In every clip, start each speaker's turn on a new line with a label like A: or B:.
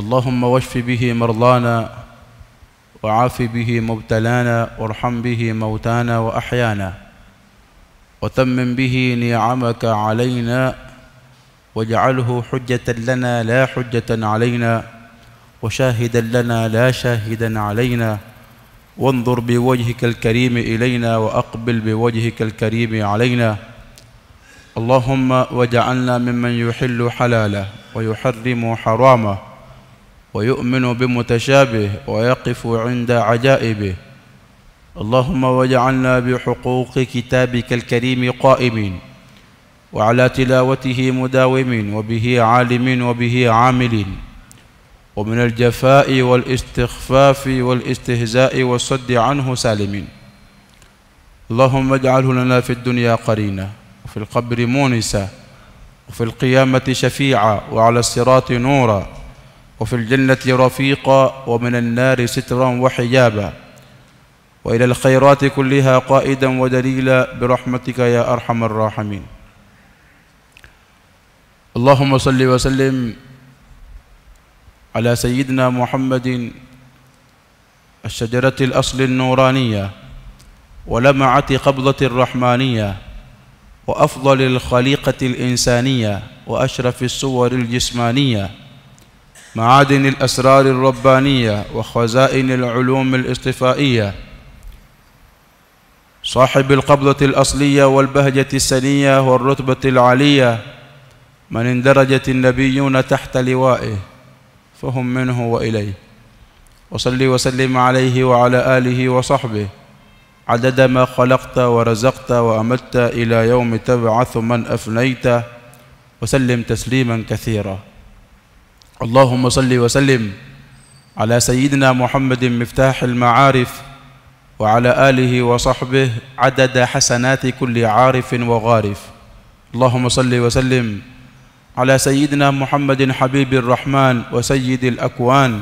A: اللهم واشف به مرضانا وعاف به مبتلانا وارحم به موتانا وأحيانا وتمم به نعمك علينا واجعله حجة لنا لا حجة علينا وشاهدا لنا لا شاهدا علينا وانظر بوجهك الكريم إلينا وأقبل بوجهك الكريم علينا. اللهم واجعلنا ممن يحل حلاله ويحرم حرامه ويؤمن بمتشابه ويقف عند عجائبه. اللهم واجعلنا بحقوق كتابك الكريم قائمين وعلى تلاوته مداومين وبه عالمين وبه عاملين. ومن الجفاء والاستخفاف والاستهزاء والصد عنه سالمين. اللهم اجعله لنا في الدنيا قرينا وفي القبر مونسا وفي القيامة شفيعا وعلى الصراط نورا. وفي الجنة رفيقا ومن النار سترا وحجابا. وإلى الخيرات كلها قائدا ودليلا برحمتك يا أرحم الراحمين. اللهم صل وسلم على سيدنا محمد الشجرة الأصل النورانية ولمعة قبضة الرحمانية وأفضل الخليقة الإنسانية وأشرف الصور الجسمانية معادن الأسرار الربانية وخزائن العلوم الاصطفائية. صاحب القبضة الأصلية والبهجة السنية والرتبة العالية من اندرجت النبيون تحت لوائه فهم منه وإليه. وصلي وسلم عليه وعلى آله وصحبه. عدد ما خلقت ورزقت وأمت إلى يوم تبعث من أفنيت. وسلم تسليما كثيرا. اللهم صل وسلم على سيدنا محمد مفتاح المعارف وعلى آله وصحبه عدد حسنات كل عارف وغارف. اللهم صل وسلم على سيدنا محمد حبيب الرحمن وسيد الأكوان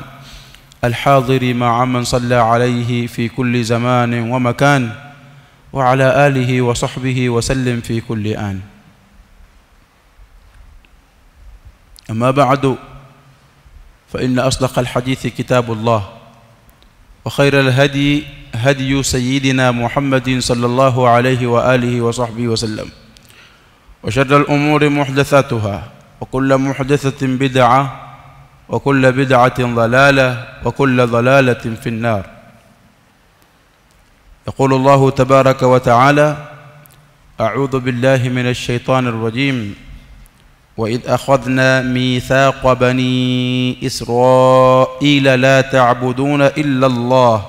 A: الحاضر مع من صلى عليه في كل زمان ومكان وعلى آله وصحبه وسلم في كل آن. أما بعد فإن أصدق الحديث كتاب الله وخير الهدي هدي سيدنا محمد صلى الله عليه وآله وصحبه وسلم وشر الأمور محدثاتها وكل محدثة بدعة وكل بدعة ضلالة وكل ضلالة في النار يقول الله تبارك وتعالى أعوذ بالله من الشيطان الرجيم وإذ أخذنا ميثاق بني إسرائيل لا تعبدون إلا الله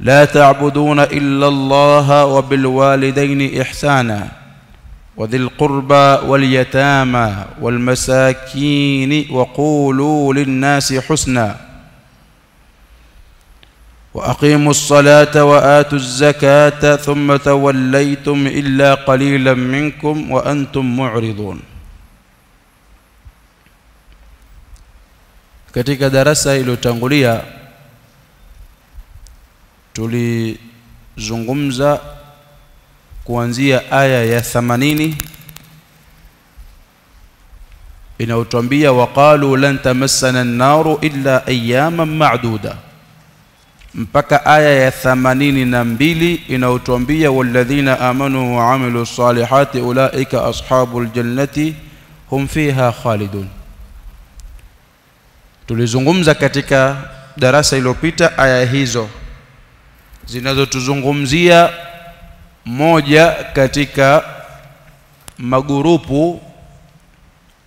A: لا تعبدون إلا الله وبالوالدين إحسانا وذي القربى واليتامى والمساكين وقولوا للناس حسنا وأقيموا الصلاة وآتوا الزكاة ثم توليتم إلا قليلا منكم وأنتم معرضون katika darasa iliyotangulia tulizungumza kuanzia aya ya 80 inayotuambia waqalu lan tamassana an-naru illa ayyaman ma'duda mpaka aya ya 82 inayotuambia walladhina amanu wa amilu salihati ulaika ashabul jannati hum fiha khalidun tulizungumza katika darasa iliyopita aya hizo zinazotuzungumzia moja katika magurupu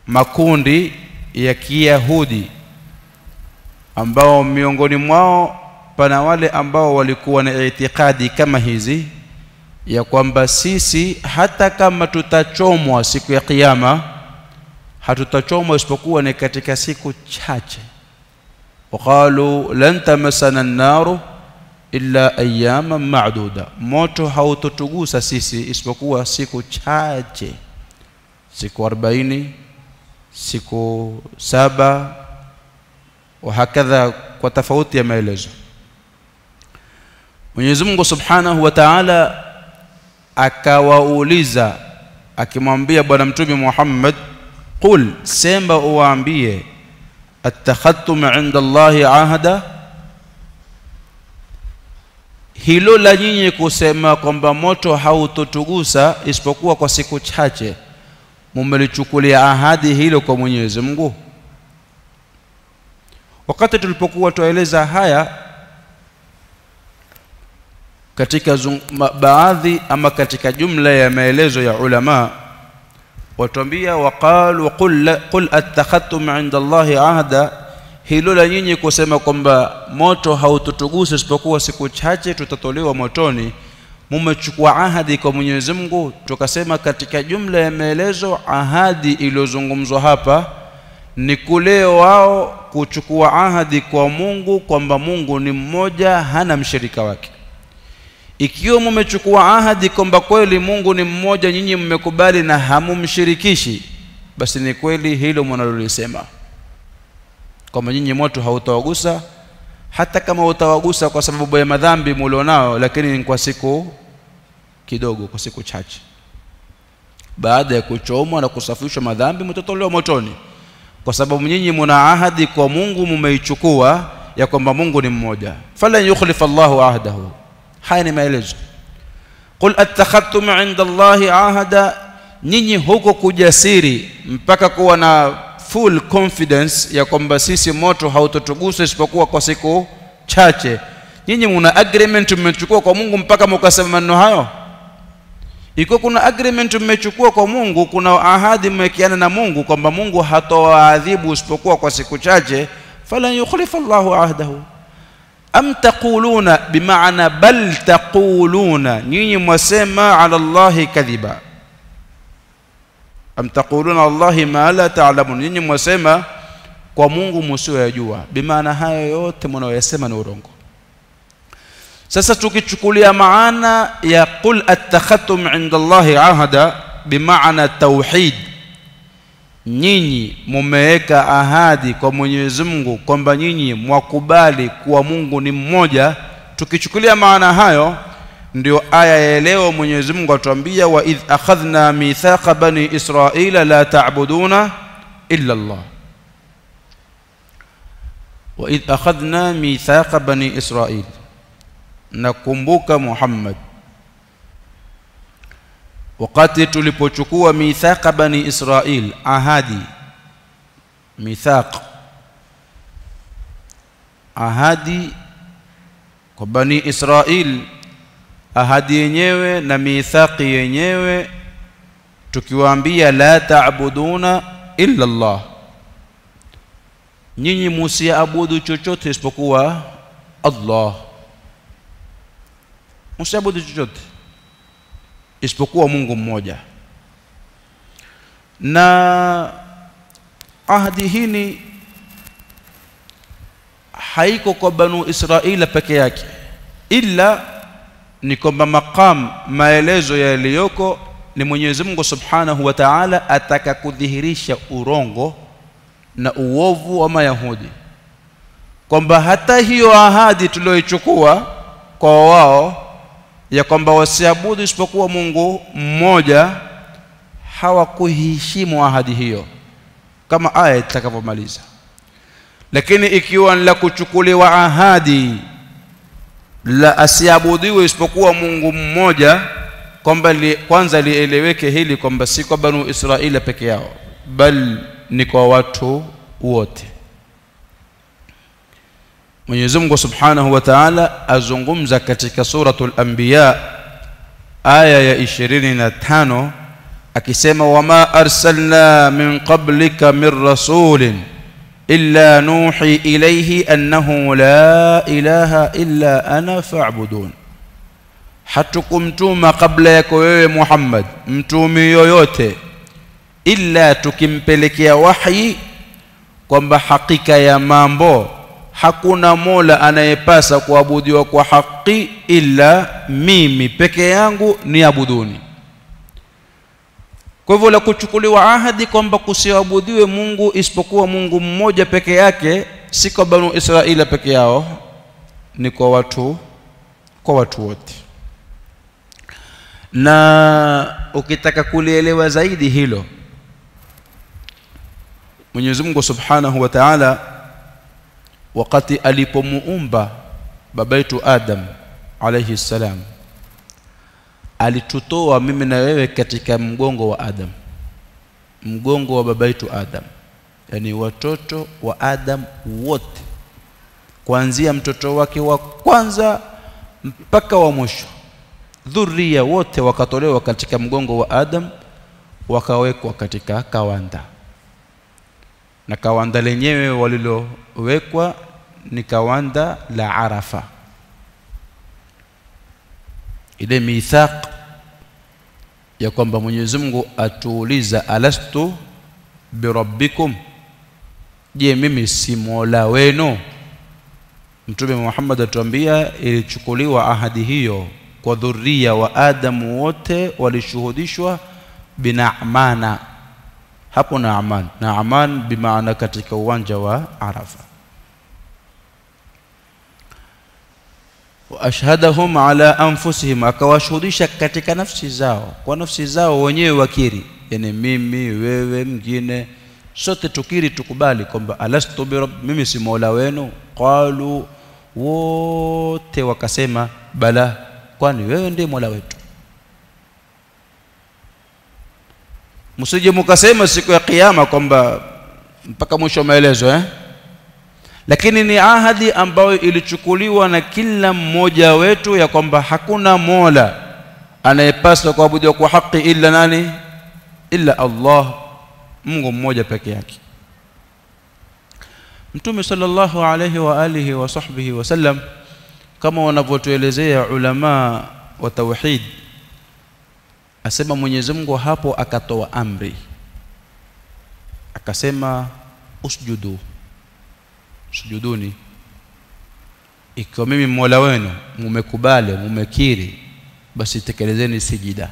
A: makundi ya Kiyahudi ambao miongoni mwao pana wale ambao walikuwa na itikadi kama hizi ya kwamba sisi hata kama tutachomwa siku ya kiyama hatutachomwa isipokuwa ni katika siku chache waqalu lan tamassana an-naru illa ayyaman ma'duda moto hautotugusa sisi isipokuwa siku chache siku 40 siku saba hakadha kwa tofauti ya maelezo. Mwenyezi Mungu Subhanahu wa Ta'ala akawauliza akimwambia bwana mtume Muhammad qul semba uwaambie attakhadtum inda Allahi ahada hilo la nyinyi kusema kwamba moto hautotugusa isipokuwa kwa siku chache mumelichukulia ahadi hilo kwa Mwenyezi Mungu? Wakati tulipokuwa tueleza haya katika baadhi ama katika jumla ya maelezo ya ulama watuambia waqalu qul qul attakhadtum inda Allahi ahda hilo la nyinyi kusema kwamba moto haututugusi isipokuwa siku chache tutatolewa motoni. Mumechukua ahadi kwa Mwenyezi Mungu tukasema katika jumla ya maelezo ahadi iliyozungumzwa hapa ni kule wao kuchukua ahadi kwa Mungu kwamba Mungu ni mmoja hana mshirika wake ikiwa mmechukua ahadi kwamba kweli Mungu ni mmoja nyinyi mmekubali na hamumshirikishi basi ni kweli hilo mnalolisema. Kwamba nyinyi moto hautawagusa hata kama utawagusa kwa sababu ya madhambi mulionao lakini ni kwa siku kidogo kwa siku chache. Baada ya kuchomwa na kusafishwa madhambi mtatolewa motoni. Kwa sababu nyinyi mna ahadi kwa Mungu mumeichukua ya kwamba Mungu ni mmoja. Fala yukhlifa Allahu ahdahu haya ni maelezo. Qul attakhadtum inda Allahi ahada nyinyi huko kujasiri mpaka kuwa na full confidence ya kwamba sisi moto hautotugusa isipokuwa kwa siku chache. Nyinyi muna agreement mmechukua kwa Mungu mpaka mkasema maneno hayo? Iko kuna agreement mmechukua kwa Mungu kuna ahadi mmekiana na Mungu kwamba Mungu hatowaadhibu isipokuwa kwa siku chache falan yukhlifa Allahu ahdahu am taquluna bimaana bal taquluna nyinyi mwasema ala Allahi kadhiba am taquluna Allahi ma la ta'lamun nyinyi mwasema kwa Mungu msioyajua bimaana hayo yote mnayoyasema ni urongo sasa tukichukulia maana ya qul attakhadtum inda Allahi ahada bimaana tauhid nyinyi mumeweka ahadi kwa Mwenyezi Mungu kwamba nyinyi mwakubali kuwa Mungu ni mmoja. Tukichukulia maana hayo ndio aya ya leo Mwenyezi Mungu atuambia wa idh akhadhna mithaqa bani israila la ta'buduna illa Allah. Wa idh akhadhna mithaqa bani israil. Nakumbuka Muhammad wakati tulipochukua mithaqa bani Israil ahadi mithaq ahadi kwa bani Israil ahadi yenyewe na mithaqi yenyewe tukiwaambia la taabuduna illa Allah nyinyi musiabudu chochote isipokuwa Allah msiabudu chochote isipokuwa Mungu mmoja. Na ahadi hii haiko kwa banu Israila peke yake ila ni kwamba maqam maelezo yaliyoko ni Mwenyezi Mungu Subhanahu wa Ta'ala ataka kudhihirisha urongo na uovu wa Mayahudi. Kwamba hata hiyo ahadi tulioichukua kwa wao ya kwamba wasiabudu isipokuwa Mungu mmoja hawakuheshimu ahadi hiyo kama aya itakavyomaliza. Lakini ikiwa la kuchukuliwa ahadi la asiabudiwe isipokuwa Mungu mmoja kwamba li, kwanza lieleweke hili kwamba si kwa banu Israila peke yao bali ni kwa watu wote Mwenyezi Mungu Subhanahu wa Ta'ala azungumza katika suratul Anbiya aya ya 25 akisema wama arsalna min qablika min rasulin illa nuhi ilayhi annahu la ilaha illa ana fa'budun hatukumtuma kabla yako wewe Muhammad mtumi yoyote illa tukimpelekea wahi kwamba hakika ya mambo hakuna mola anayepasa kuabudiwa kwa haki ila mimi peke yangu ni abuduni kwa hivyo la kuchukuliwa ahadi kwamba kusiabudiwe Mungu isipokuwa Mungu mmoja peke yake si kwa banu Israila peke yao ni kwa watu kwa watu wote. Na ukitaka kulielewa zaidi hilo Mwenyezi Mungu Subhanahu wa Ta'ala wakati alipomuumba baba yetu Adam alayhi salam alitutoa mimi na wewe katika mgongo wa Adam mgongo wa baba yetu Adam yani watoto wa Adam wote kuanzia mtoto wake wa kwanza mpaka wa mwisho. Dhuria wote wakatolewa katika mgongo wa Adam wakawekwa katika kawanda. Na kawanda lenyewe walilowekwa ni kawanda la Arafa. Ile mithaq ya kwamba Mwenyezi Mungu atuuliza alastu birabbikum je mimi si mola wenu? Mtume Muhammad atuambia ilichukuliwa ahadi hiyo kwa dhuria wa Adamu wote walishuhudishwa binamana hapo Naaman Naaman bimaana katika uwanja wa Arafa wa ashhadahum ala anfusihim akawashuhudisha katika nafsi zao kwa nafsi zao wenyewe wakiri yani mimi wewe mwingine sote tukiri tukubali kwamba alastu bi mimi si mola wenu qalu wote wakasema bala kwani wewe ndiye mola wetu msije mukasema siku ya kiyama kwamba mpaka mwisho maelezo eh lakini ni ahadi ambayo ilichukuliwa na kila mmoja wetu ya kwamba hakuna mola anayepaswa kuabudiwa kwa haki ila nani? Ila Allah Mungu mmoja peke yake. Mtume sallallahu alayhi wa alihi wa sahbihi wasallam kama wanavyotuelezea ulama wa tauhid asema Mwenyezi Mungu hapo akatoa amri. Akasema usjudu sujuduni ikiwa mimi Mola wenu mumekubali mumekiri basi tekelezeni sijida.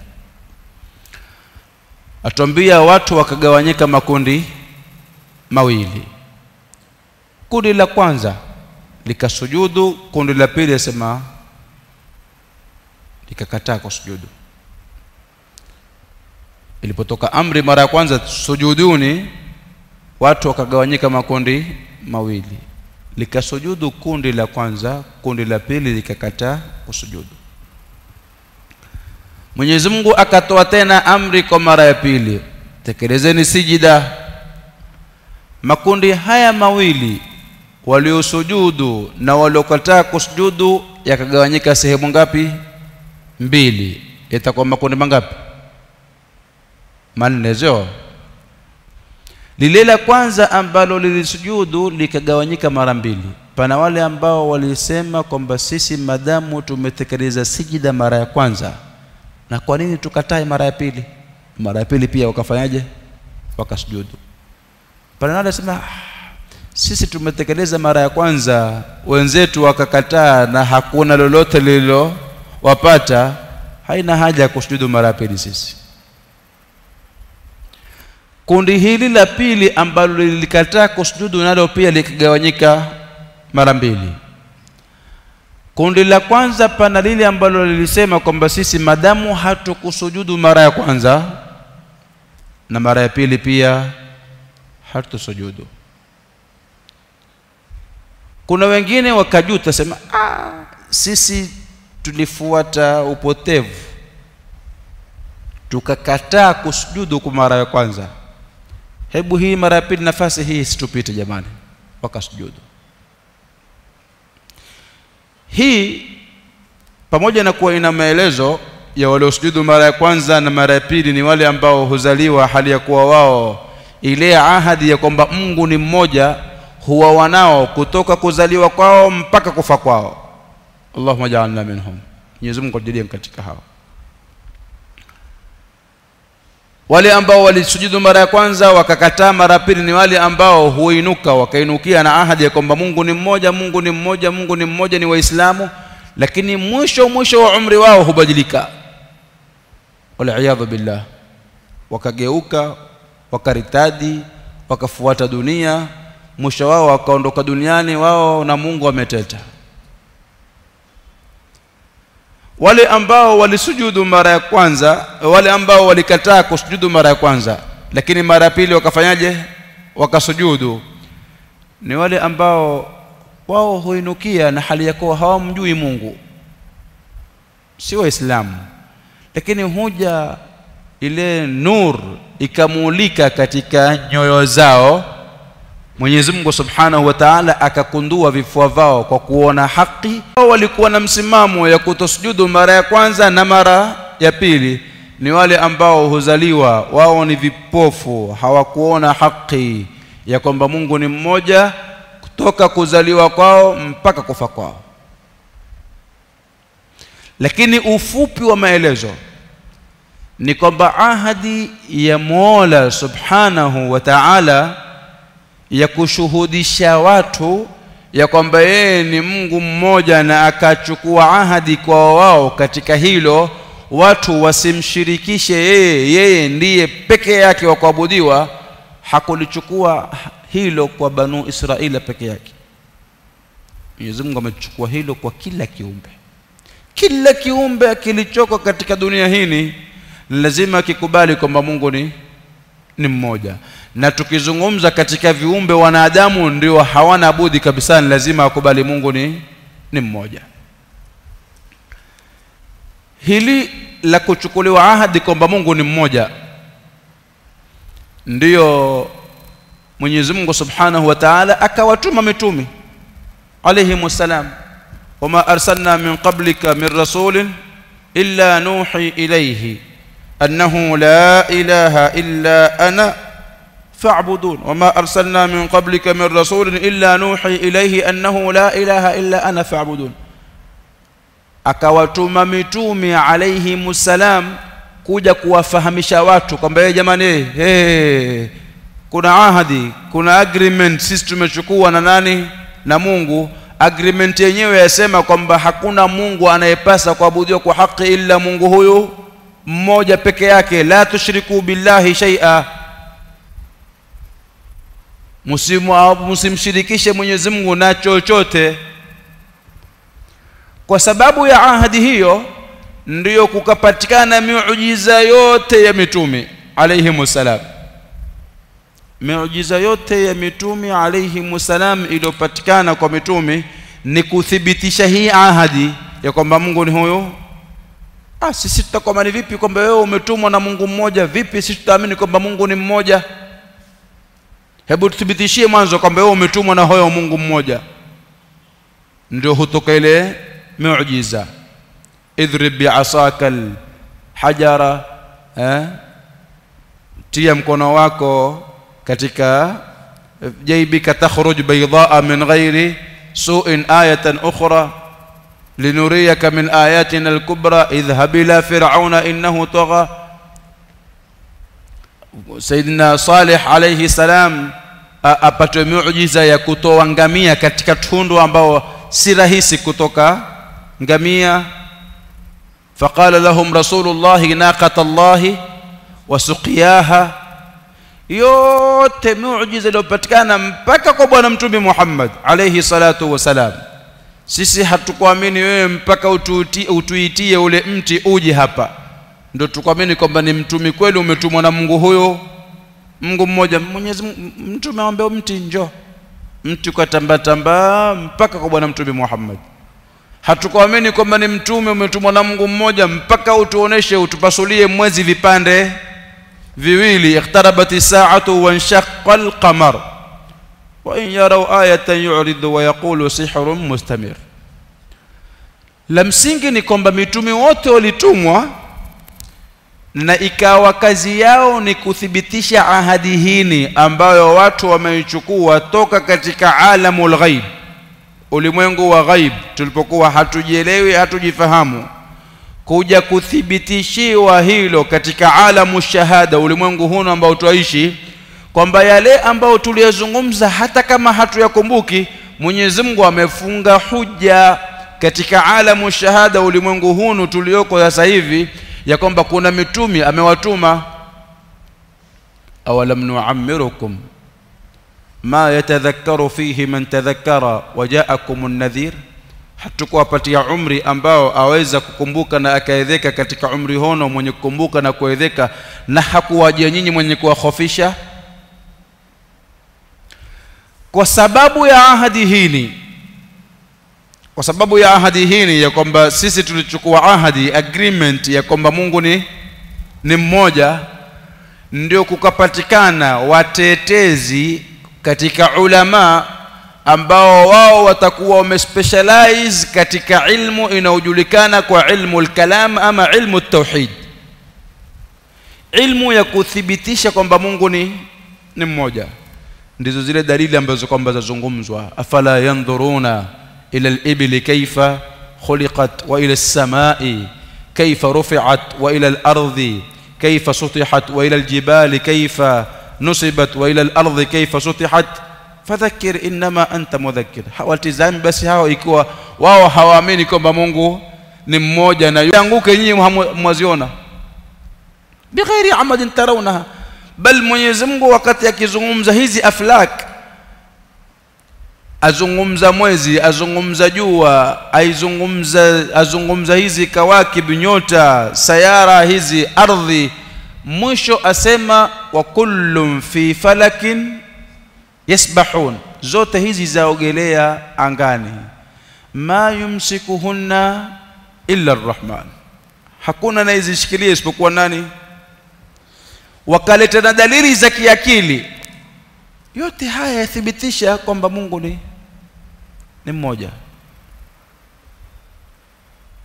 A: Atuambia watu wakagawanyika makundi mawili. Kundi la kwanza likasujudu kundi la pili asema likakataa kwa sujudu ilipotoka amri mara ya kwanza sujuduni watu wakagawanyika makundi mawili likasujudu kundi la kwanza kundi la pili likakataa kusujudu. Mwenyezi Mungu akatoa tena amri kwa mara ya pili tekelezeni sijida. Makundi haya mawili waliosujudu na waliokataa kusujudu yakagawanyika sehemu ngapi? Mbili. Itakuwa makundi mangapi? Manne sio lile la kwanza ambalo lilisujudu likagawanyika mara mbili. Pana wale ambao walisema kwamba sisi madamu tumetekeleza sijida mara ya kwanza. Na kwa nini tukatae mara ya pili? Mara ya pili pia wakafanyaje? Wakasujudu. Pana wale sema sisi tumetekeleza mara ya kwanza. Wenzetu wakakataa na hakuna lolote lililowapata. Haina haja ya kusujudu mara ya pili sisi kundi hili la pili ambalo lilikataa kusujudu nalo pia likagawanyika mara mbili. Kundi la kwanza pana lile ambalo lilisema kwamba sisi madamu hatukusujudu mara ya kwanza na mara ya pili pia hatusujudu. Kuna wengine wakajuta sema ah, sisi tulifuata upotevu tukakataa kusujudu kwa mara ya kwanza hebu hii mara ya pili nafasi hii situpite jamani wakasujudu. Hii pamoja na kuwa ina maelezo ya waliosujudu mara ya kwanza na mara ya pili ni wale ambao huzaliwa hali ya kuwa wao ile ahadi ya kwamba Mungu ni mmoja huwa wanao kutoka kuzaliwa kwao mpaka kufa kwao. Allahumma ja'alna minhum. Mwenyezi Mungu katika hao wale ambao walisujudu mara ya kwanza wakakataa mara ya pili ni wale ambao huinuka wakainukia na ahadi ya kwamba Mungu ni mmoja Mungu ni mmoja Mungu ni mmoja ni waislamu lakini mwisho mwisho wa umri wao hubadilika. Waliyadhu billah. Wakageuka wakaritadi wakafuata dunia mwisho wao wakaondoka duniani wao na Mungu wameteta wale ambao walisujudu mara ya kwanza wale ambao walikataa kusujudu mara ya kwanza lakini mara ya pili wakafanyaje? Wakasujudu. Ni wale ambao wao huinukia na hali ya kuwa hawamjui Mungu, si Waislamu, lakini huja ile nur ikamulika katika nyoyo zao. Mwenyezi Mungu Subhanahu wa Ta'ala akakundua vifua vao kwa kuona haki. Wao walikuwa na msimamo ya kutosujudu mara ya kwanza na mara ya pili, ni wale ambao huzaliwa wao ni vipofu, hawakuona haki ya kwamba Mungu ni mmoja kutoka kuzaliwa kwao mpaka kufa kwao. Lakini ufupi wa maelezo ni kwamba ahadi ya Mola Subhanahu wa Ta'ala ya kushuhudisha watu ya kwamba yeye ni Mungu mmoja na akachukua ahadi kwa wao katika hilo, watu wasimshirikishe yeye, yeye ndiye peke yake wa kuabudiwa. Hakulichukua hilo kwa Banu Israila peke yake. Mwenyezi Mungu amechukua hilo kwa kila kiumbe. Kila kiumbe kilichoko katika dunia hii lazima kikubali kwamba Mungu ni ni mmoja, na tukizungumza katika viumbe wanadamu ndio hawana budi kabisa, ni lazima akubali Mungu ni ni mmoja. Hili la kuchukuliwa ahadi kwamba Mungu ni mmoja ndiyo Mwenyezi Mungu Subhanahu wa Ta'ala akawatuma mitume alayhi salam, wama arsalna min qablika min rasulin illa nuhi ilayhi annahu la ilaha illa ana fa'budun wama arsalna min qablika min rasulin illa nuhi ilayhi annahu la ilaha illa ana fa'budun. Akawatuma mitume alayhi salam kuja kuwafahamisha watu kwamba yeye jamani, kuna ahadi, kuna agreement sisi tumechukua na nani? Na Mungu. Agreement yenyewe yasema kwamba hakuna Mungu anayepasa kuabudiwa kwa haki ila Mungu huyu mmoja peke yake, la tushriku billahi shay'a, msimshirikishe Mwenyezi Mungu na chochote. Kwa sababu ya ahadi hiyo ndiyo kukapatikana miujiza yote ya mitume alayhimu salam miujiza yote ya mitume alayhimu salam iliyopatikana kwa mitume ni kuthibitisha hii ahadi ya kwamba Mungu ni huyo. Ah, sisi tutakwamani vipi kwamba wewe umetumwa na Mungu mmoja? Vipi sisi tutaamini kwamba Mungu ni mmoja? Hebu tuthibitishie mwanzo kwamba wewe umetumwa na huyo Mungu mmoja, ndio hutoka ile miujiza. idhrib biasaka alhajara, eh, tia mkono wako katika jaybika takhruj baydaa min ghairi su'in ayatan ukhra linuriyaka min ayatina alkubra idhhab ila fir'auna innahu tagha. Sayyidina Saleh alayhi salam apate miujiza ya kutoa ngamia katika tundu ambao si rahisi kutoka ngamia. Faqala lahum rasulullahi naqata Allahi wa suqiyaha yote miujiza iliyopatikana mpaka kwa bwana mtume Muhammad alayhi salatu wasalam. Sisi hatukuamini wewe mpaka utuitie ule mti uje hapa, ndio tukwamini kwamba ni mtumi kweli, umetumwa na Mungu huyo, Mungu mmoja. Mwenyezi mtume aambia mti njo mti ukatambatamba mpaka kwa bwana mtume Muhammad. Hatukuamini kwamba ni mtume umetumwa na Mungu mmoja mpaka utuoneshe, utupasulie mwezi vipande viwili iqtarabati saatu wanshaqa alqamar wa in yarau ayatan yu'ridu wa yaqulu sihrun mustamir. La msingi ni kwamba mitume wote walitumwa na ikawa kazi yao ni kuthibitisha ahadi hini ambayo watu wameichukua toka katika alamul ghaib, ulimwengu wa ghaib, tulipokuwa hatujielewi hatujifahamu kuja kuthibitishiwa hilo katika alamu shahada, ulimwengu huu ambao twaishi, kwamba yale ambayo tuliyozungumza hata kama hatuyakumbuki, Mwenyezi Mungu amefunga huja katika alamu shahada, ulimwengu hunu tulioko sasa hivi, ya kwamba kuna mitumi amewatuma. awalam nuammirukum ma yatadhakkaru fihi man tadhakkara wajaakum an-nadhir hatukuwapatia umri ambao aweza kukumbuka na akaedheka katika umri hono mwenye kukumbuka na kuedheka, na hakuwajia nyinyi mwenye kuwahofisha. Kwa sababu ya ahadi hili kwa sababu ya ahadi hii ya kwamba sisi tulichukua ahadi agreement ya kwamba Mungu ni ni mmoja ndio kukapatikana watetezi katika ulama ambao wao watakuwa wamespecialize katika ilmu inayojulikana kwa ilmu al-kalam ama ilmu at-tauhid. Ilmu ya kuthibitisha kwamba Mungu ni ni mmoja. Ndizo zile dalili ambazo kwamba zazungumzwa. Afala yandhuruna ila al-ibli kaifa khuliqat wa ila as-samai kaifa rufi'at wa ila al-ardi kaifa sutihat wa ila al-jibali kaifa nusibat wa ila al-ardi kaifa sutihat fadhakkir inma anta mudhakkir hawatizami basi hao ikiwa wao hawaamini kwamba Mungu ni mmoja na yanguke nyinyi mwaziona bighairi amadin tarawnaha bal Mwenyezi Mungu wakati akizungumza hizi aflak azungumza mwezi azungumza jua aizungumza azungumza hizi kawakib nyota sayara hizi ardhi. Mwisho asema wa kullum fi falakin yasbahun. Zote hizi zaogelea angani. Ma yumsikuhunna illa arrahman. Hakuna anayezishikilia isipokuwa nani? Wakaleta na dalili za kiakili yote haya yathibitisha kwamba Mungu ni ni mmoja.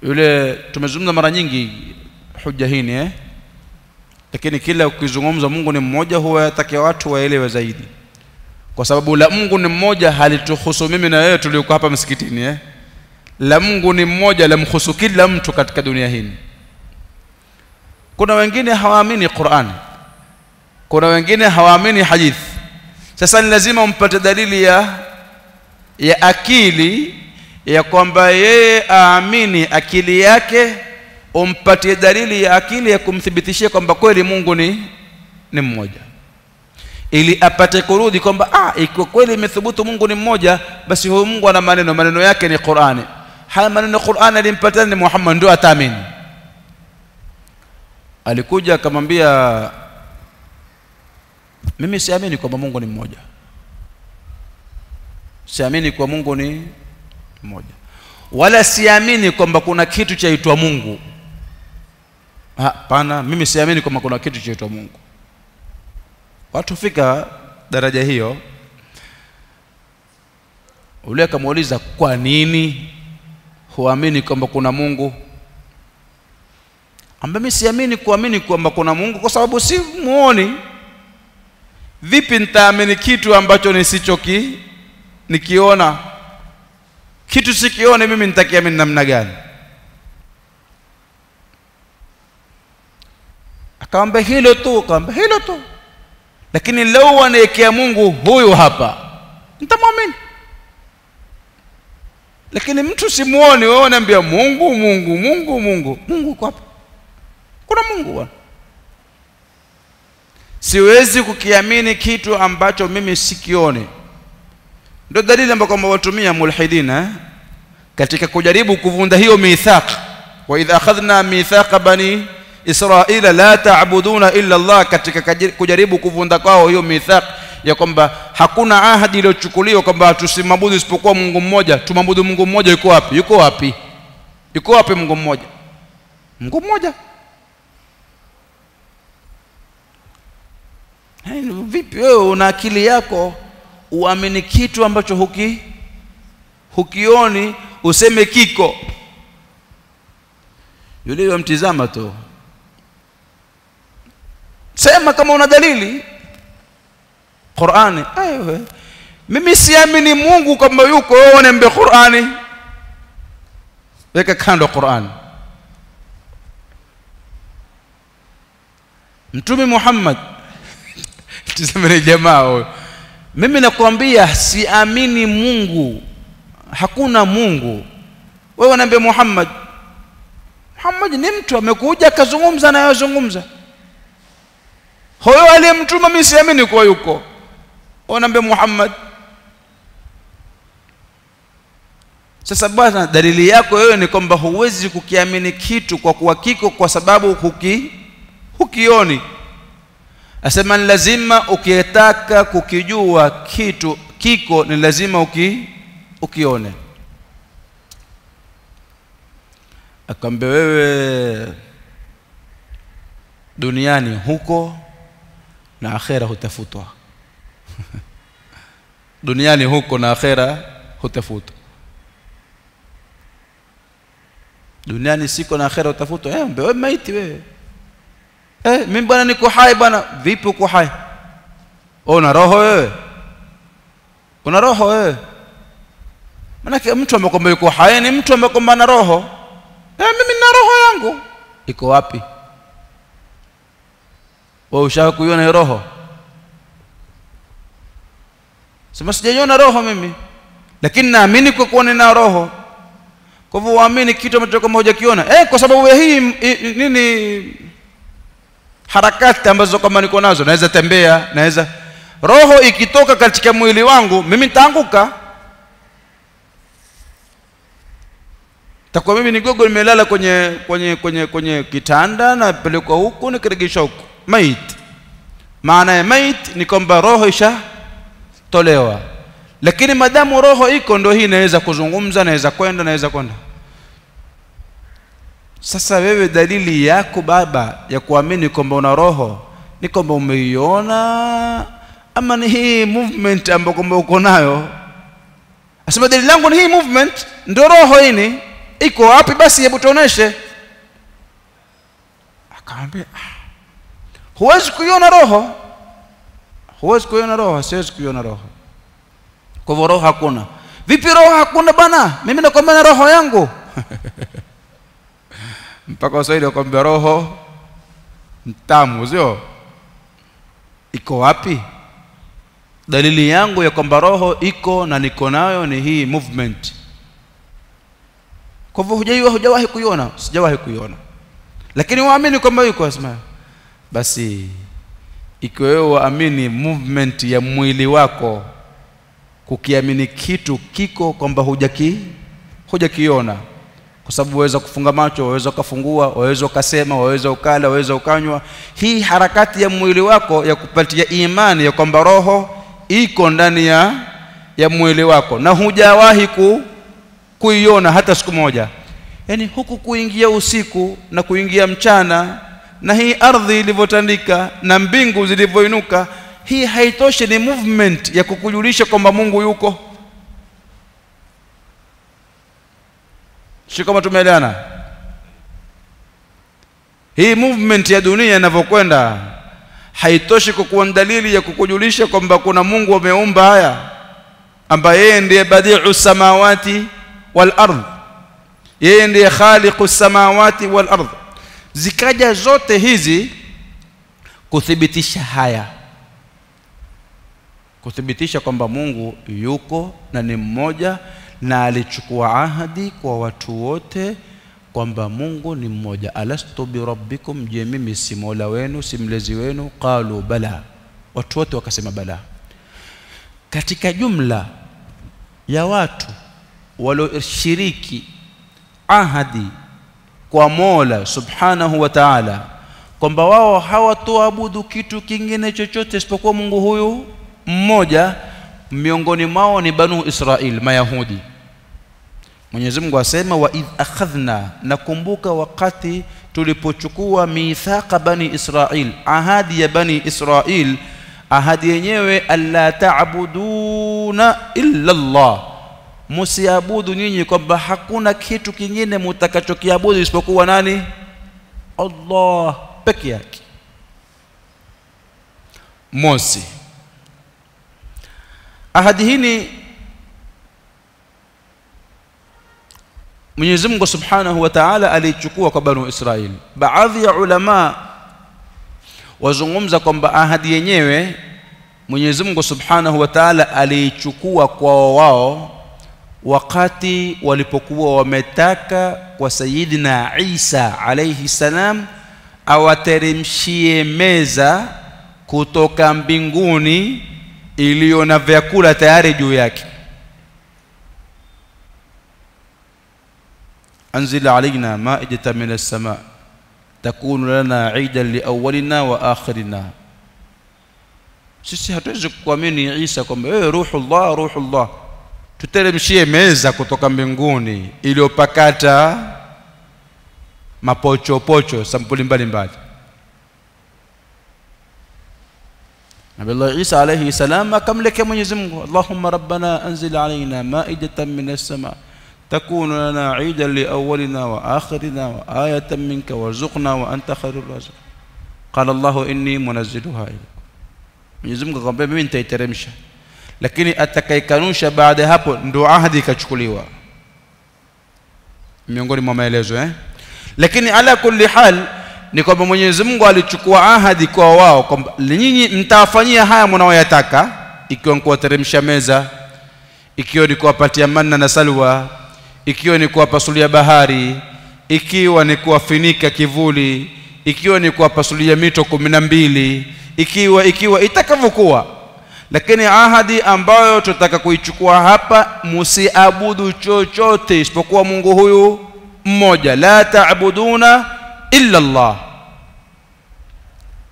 A: Yule tumezungumza mara nyingi hoja hii eh? Lakini kila ukizungumza Mungu ni mmoja huwa yatakia watu waelewe zaidi. Kwa sababu la Mungu ni mmoja halituhusu mimi na wewe tuliokuwa hapa msikitini eh? La Mungu ni mmoja lamhusu kila mtu katika dunia hii. Kuna wengine hawaamini Qur'an. Kuna wengine hawaamini hadithi sasa ni lazima umpate dalili ya ya akili ya kwamba yeye aamini akili yake umpatie dalili ya akili ya kumthibitishia kwamba kweli Mungu ni ni mmoja. Ili apate kurudi kwamba ah ikiwa kweli imethubutu Mungu ni mmoja basi huyo Mungu ana maneno. Maneno yake ni Qur'ani. Haya maneno ya Qur'ani alimpatia ni Muhammad ndio ataamini. Alikuja akamwambia mimi siamini kwamba Mungu ni mmoja. Siamini kwa Mungu ni mmoja. Wala siamini kwamba kuna kitu chaitwa Mungu. Hapana mimi siamini kwamba kuna kitu chaitwa Mungu. Watu fika daraja hiyo ule akamuuliza kwa nini huamini kwamba kuna Mungu? Ambaye mimi siamini kuamini kwamba kuna Mungu kwa sababu si muoni vipi nitaamini kitu ambacho nisichoki nikiona? Kitu sikione mimi nitakiamini namna gani? Akamwambia hilo tu akamwambia hilo tu. Lakini leo wanaekea Mungu huyu hapa. Nitamwamini. Lakini mtu simuoni wewe unaambia Mungu Mungu Mungu Mungu Mungu kwa kuna Mungu bwana siwezi kukiamini kitu ambacho mimi sikione ndio dalili ambayo kwamba watumia mulhidina eh? katika kujaribu kuvunda hiyo mithaq. Wa idha akhadhna mithaqa bani israila la ta'buduna illa Allah katika kujaribu kuvunda kwao hiyo mithaq ya kwamba hakuna ahadi iliyochukuliwa kwamba tusimabudu isipokuwa Mungu mmoja. Tumwabudu Mungu mmoja yuko wapi? Yuko wapi? Yuko wapi Mungu mmoja? Mungu mmoja Hey, vipi wewe una akili yako? Uamini kitu ambacho huki hukioni useme kiko. Yule yomtizama tu. Sema kama una dalili. Qur'ani. Aiwe mimi siamini Mungu kama yuko wewe unaambia Qur'ani. Weka kando Qur'ani. Mtume Muhammad tuseme jamaa huyo mimi nakwambia siamini Mungu. Hakuna Mungu. Wewe unaambia Muhammad. Muhammad ni mtu amekuja akazungumza anayozungumza huyo aliyemtuma mimi siamini kuwa yuko. Unaambia Muhammad. Sasa bwana dalili yako wewe ni kwamba huwezi kukiamini kitu kwa kuwa kiko kwa sababu huki hukioni asema ni lazima ukitaka kukijua kitu kiko ni lazima uki, ukione. Akambe wewe duniani huko na akhera hutafutwa. Duniani huko na akhera hutafutwa. Duniani siko na akhera hutafutwa. Eh wewe maiti wewe eh mimi bwana niko hai bwana. Vipi uko hai? Una roho wewe? Una roho wewe? Maanake mtu amekwamba yuko hai ni mtu amekwamba na roho. Eh mimi nina roho yangu. Iko wapi? Wewe ushawahi kuiona hiyo roho? Sema sijaiona roho mimi. Lakini naamini kwa kuwa nina roho. Kwa hivyo waamini kitu ambacho kama hujakiona. Eh kwa sababu ya hii nini harakati ambazo kama niko nazo naweza tembea naweza. Roho ikitoka katika mwili wangu mimi nitaanguka. Takuwa mimi ni gogo nimelala kwenye kwenye kwenye kwenye kitanda napelekwa huku nikiregesha huku. Mait maana ya mait ni kwamba roho ishatolewa. Lakini madamu roho iko ndio hii naweza kuzungumza naweza kwenda naweza kwenda sasa wewe dalili yako baba ya kuamini kwamba una roho ni kwamba umeiona ama ni hii movement ambayo kwamba uko nayo? Asema dalili langu ni hii movement ndio roho ini. Iko wapi? Basi hebu tuoneshe. Akamwambia "Ah, huwezi kuiona roho. Huwezi kuiona roho siwezi kuiona roho. Kwa hivyo roho hakuna. Vipi roho hakuna bana? Mimi nakwambia na roho yangu mpaka waswahili wakwambia roho mtamu sio? Iko wapi? Dalili yangu ya kwamba roho iko na niko nayo ni hii movement. Kwa hivyo hujawahi kuiona? Sijawahi kuiona. Lakini waamini kwamba yuko asema. Basi ikiwa wewe waamini movement ya mwili wako kukiamini kitu kiko kwamba hujaki hujakiona kwa sababu waweza kufunga macho waweza ukafungua waweza ukasema waweza ukala waweza ukanywa. Hii harakati ya mwili wako ya kupatia imani ya kwamba roho iko ndani ya ya mwili wako na hujawahi ku, kuiona hata siku moja. Yani huku kuingia usiku na kuingia mchana na hii ardhi ilivyotandika na mbingu zilivyoinuka hii haitoshi ni movement ya kukujulisha kwamba mungu yuko si kama tumeelewana? Hii movement ya dunia inavyokwenda haitoshi kukuwa dalili ya kukujulisha kwamba kuna mungu ameumba haya ambaye yeye ndiye badiu samawati wal ardh. Yeye ndiye khaliqu samawati wal ardh. Zikaja zote hizi kuthibitisha haya. Kuthibitisha kwamba Mungu yuko na ni mmoja na alichukua ahadi kwa watu wote kwamba Mungu ni mmoja. Alastu birabbikum je mimi si mola wenu si mlezi wenu? Qalu bala. Watu wote wakasema bala. Katika jumla ya watu walioshiriki ahadi kwa Mola subhanahu wa ta'ala kwamba wao hawatoabudu kitu kingine chochote isipokuwa Mungu huyu mmoja miongoni mwao ni banu Israil mayahudi Mwenyezi Mungu asema wa idh akhadhna nakumbuka wakati tulipochukua mithaqa bani Israil ahadi ya bani Israil ahadi yenyewe alla ta'buduna illa Allah musiabudu nyinyi kwamba hakuna kitu kingine mutakachokiabudu isipokuwa nani? Allah peke yake. Mosi. Ahadi hii Mwenyezi Mungu Subhanahu wa Ta'ala alichukua kwa Banu Israili. Baadhi ya ulama wazungumza kwamba ahadi yenyewe Mwenyezi Mungu Subhanahu wa Ta'ala aliichukua kwa wao wakati walipokuwa wametaka kwa Sayyidina Isa alayhi salam awateremshie meza kutoka mbinguni iliyo na vyakula tayari juu yake أنزل علينا مائدة من السماء تكون لنا عيدا لأولنا وآخرنا sisi hatuwezi kuamini Isa kwamba wewe ruhullah ruhullah tuteremshie meza kutoka mbinguni iliyopakata mapochopocho sampuli mbalimbali Nabii Isa alayhi salam akamlekea Mwenyezi Mungu Allahumma rabbana anzil alaina ma'idatan minas sama takunu lana 'idan li awwalina wa akhirina wa ayatan minka warzuqna wa anta khairur منزلها ilaykum Mwenyezi Mungu akamwambia mimi nitaiteremsha. Lakini atakayekanusha baada ya hapo ndo ahadi ikachukuliwa. Miongoni mwa maelezo eh? Lakini ala kulli hal ni kwamba Mwenyezi Mungu alichukua ahadi kwa wao kwamba nyinyi mtawafanyia haya mnaoyataka ikiwa ni kuwateremsha meza ikiwa ni kuwapatia manna na salwa ikiwa ni kuwapasulia bahari ikiwa ni kuwafinika kivuli ikiwa ni kuwapasulia mito kumi na mbili ikiwa ikiwa itakavyokuwa. Lakini ahadi ambayo tutaka kuichukua hapa musiabudu chochote isipokuwa Mungu huyu mmoja. La taabuduna illa Allah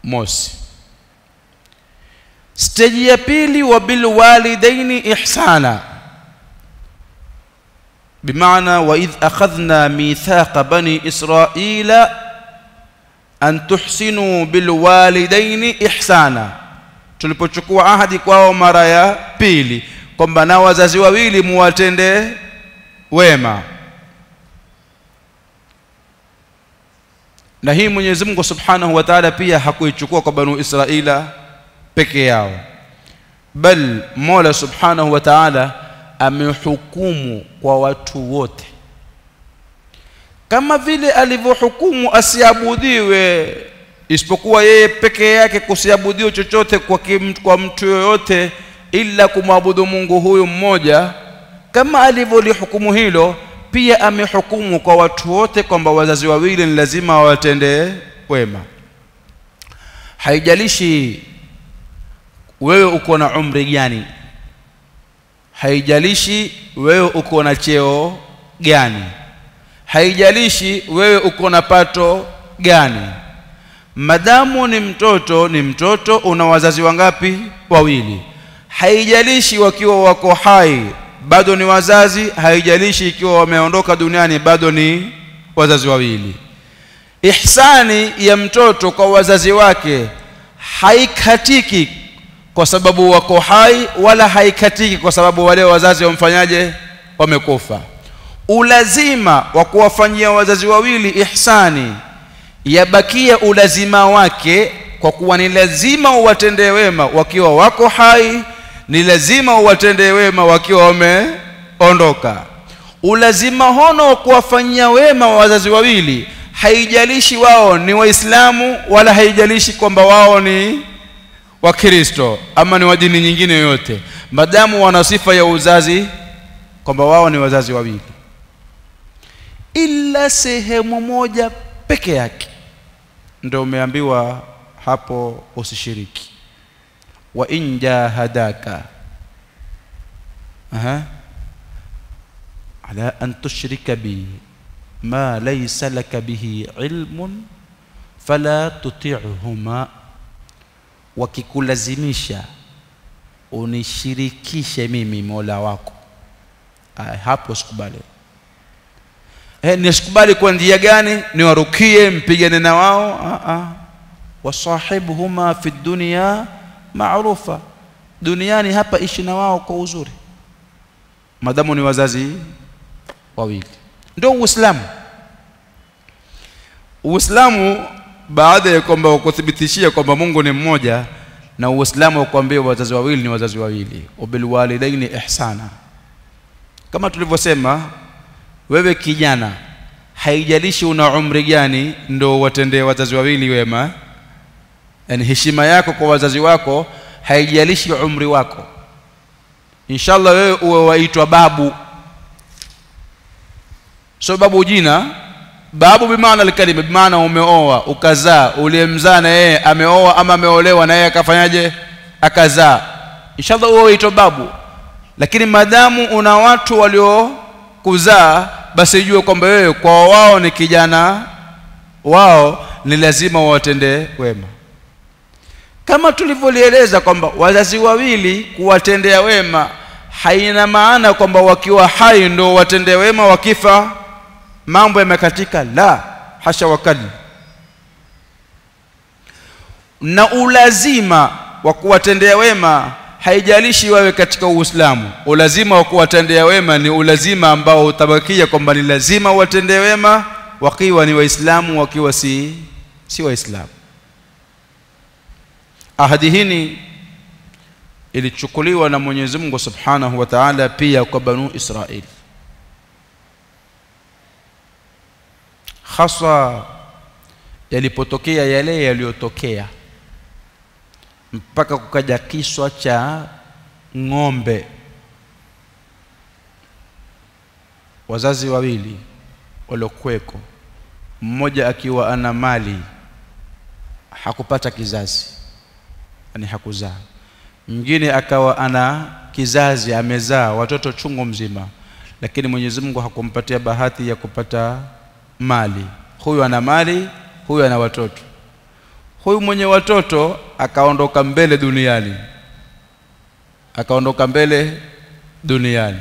A: mosi. Steji ya pili wa bil walidaini ihsana bimaana wa idh akhadhna mithaqa bani israila an tuhsinu bilwalidaini ihsana. Tulipochukua ahadi kwao mara ya pili kwamba na wazazi wawili muwatende wema. Na hii Mwenyezi Mungu Subhanahu wa Ta'ala pia hakuichukua kwa Banu Israila peke yao. Bal Mola Subhanahu wa Ta'ala amehukumu kwa watu wote. Kama vile alivyohukumu asiabudiwe isipokuwa yeye peke yake kusiabudiwa chochote kwa, kim, kwa mtu yoyote ila kumwabudu Mungu huyu mmoja kama alivyolihukumu hilo pia amehukumu kwa watu wote kwamba wazazi wawili ni lazima wawatendee wema. Haijalishi wewe uko na umri gani haijalishi wewe uko na cheo gani. Haijalishi wewe uko na pato gani. Madamu ni mtoto ni mtoto una wazazi wangapi? Wawili. Haijalishi wakiwa wako hai bado ni wazazi. Haijalishi ikiwa wameondoka duniani bado ni wazazi wawili. Ihsani ya mtoto kwa wazazi wake haikatiki kwa sababu wako hai wala haikatiki kwa sababu wale wazazi wamfanyaje? Wamekufa. Ulazima wa kuwafanyia wazazi wawili ihsani yabakia ulazima wake kwa kuwa ni lazima uwatendee wema wakiwa wako hai ni lazima uwatendee wema wakiwa wameondoka. Ulazima hono wa kuwafanyia wema wazazi wawili haijalishi wao ni waislamu wala haijalishi kwamba wao ni wakristo ama ni wa dini nyingine yoyote. Madamu wana sifa ya uzazi kwamba wao ni wazazi wawili. Ila sehemu moja peke yake. Ndio umeambiwa hapo usishiriki. Wa in jahadaka. Aha. Ala an tushrika bi ma laysa laka bihi ilmun fala tuti'huma wakikulazimisha unishirikishe mimi Mola wako. Ay, hapo sikubali. Eh nisikubali kwa njia gani? Niwarukie mpigane na wao. Wasahibhuma fi dunya maarufa duniani hapa ishi na wao kwa uzuri. Madamu ni wazazi wawili. Ndio uislamu. Uislamu baada ya kwamba ukuthibitishia kwamba Mungu ni mmoja na uislamu ukwambia wazazi wawili ni wazazi wawili. Wabilwalidaini ihsana. Kama tulivyosema wewe kijana haijalishi una umri gani ndo watendee wazazi wawili wema. Yani heshima yako kwa wazazi wako haijalishi umri wako. Inshallah wewe uwe waitwa babu. So babu jina babu bimaana alkalima bimaana umeoa ukazaa uliyemzaa na yeye ameoa ama ameolewa na yeye akafanyaje? Akazaa. Inshallah huo huitwa babu. Lakini madamu una watu waliokuzaa basi jue kwamba wewe kwa wao ni kijana wao ni lazima uwatendee wema. Kama tulivyolieleza kwamba wazazi wawili kuwatendea wema haina maana kwamba wakiwa hai ndio watendee wema wakifa mambo yamekatika la hasha wakali. Na ulazima wa kuwatendea wema haijalishi wawe katika uislamu. Ulazima wa kuwatendea wema ni ulazima ambao utabakia kwamba ni lazima uwatendee wema wakiwa ni waislamu wakiwa si si waislamu. Ahadi hii ilichukuliwa na Mwenyezi Mungu Subhanahu wa Ta'ala pia kwa Banu Israili hasa yalipotokea yale yaliyotokea mpaka kukaja kiswa cha ng'ombe. Wazazi wawili waliokuweko mmoja akiwa ana mali hakupata kizazi yani hakuzaa. Mwingine akawa ana kizazi amezaa watoto chungu mzima lakini Mwenyezi Mungu hakumpatia bahati ya kupata mali. Huyu ana mali huyu ana watoto. Huyu mwenye watoto akaondoka mbele duniani. Akaondoka mbele duniani.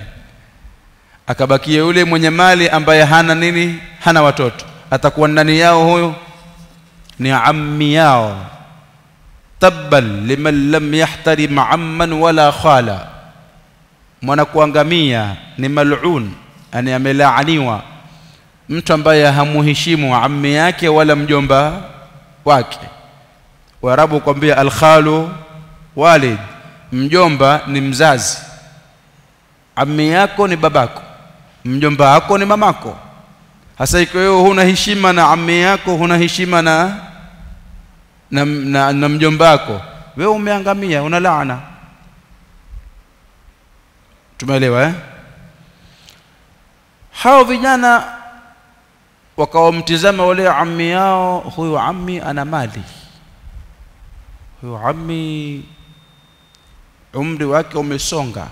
A: Akabakia yule mwenye mali ambaye hana nini? Hana watoto. Atakuwa nani yao huyo ni ammi yao. Tabban liman lam yahtarim amman wala khala. Mwana kuangamia ni mal'un yani amelaaniwa mtu ambaye hamuheshimu ammi yake wala mjomba wake. Warabu kwambia alkhalu walid mjomba ni mzazi. Ammi yako ni babako mjomba wako ni mamako. Hasa ikiwa wewe huna heshima na ammi yako huna heshima na na, na, na mjomba wako wewe umeangamia una laana. Tumeelewa eh? Hao vijana wakawamtizama wale ammi yao huyu ammi ana mali. Huyu ammi umri wake umesonga.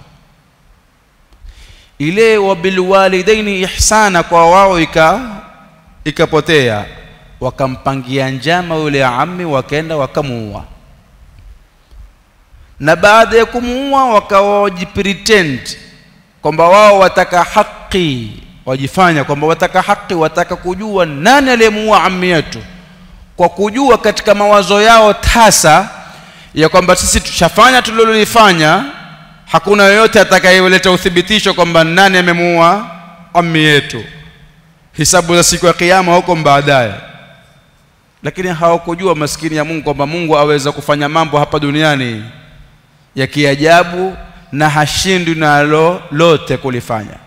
A: Ile wabilwalidaini ihsana kwa wao ika ikapotea. Wakampangia njama yule ammi wakaenda wakamuua. Na baada ya kumuua wakawa wajipretend kwamba wao wataka haki wajifanya kwamba wataka haki wataka kujua nani aliyemuua ammi yetu. Kwa kujua katika mawazo yao tasa ya kwamba sisi tushafanya tulilolifanya hakuna yoyote atakayeleta uthibitisho kwamba nani amemuua ammi yetu. Hisabu za siku ya kiyama huko baadaye lakini hawakujua maskini ya Mungu kwamba Mungu aweza kufanya mambo hapa duniani ya kiajabu na hashindwi nalo lote kulifanya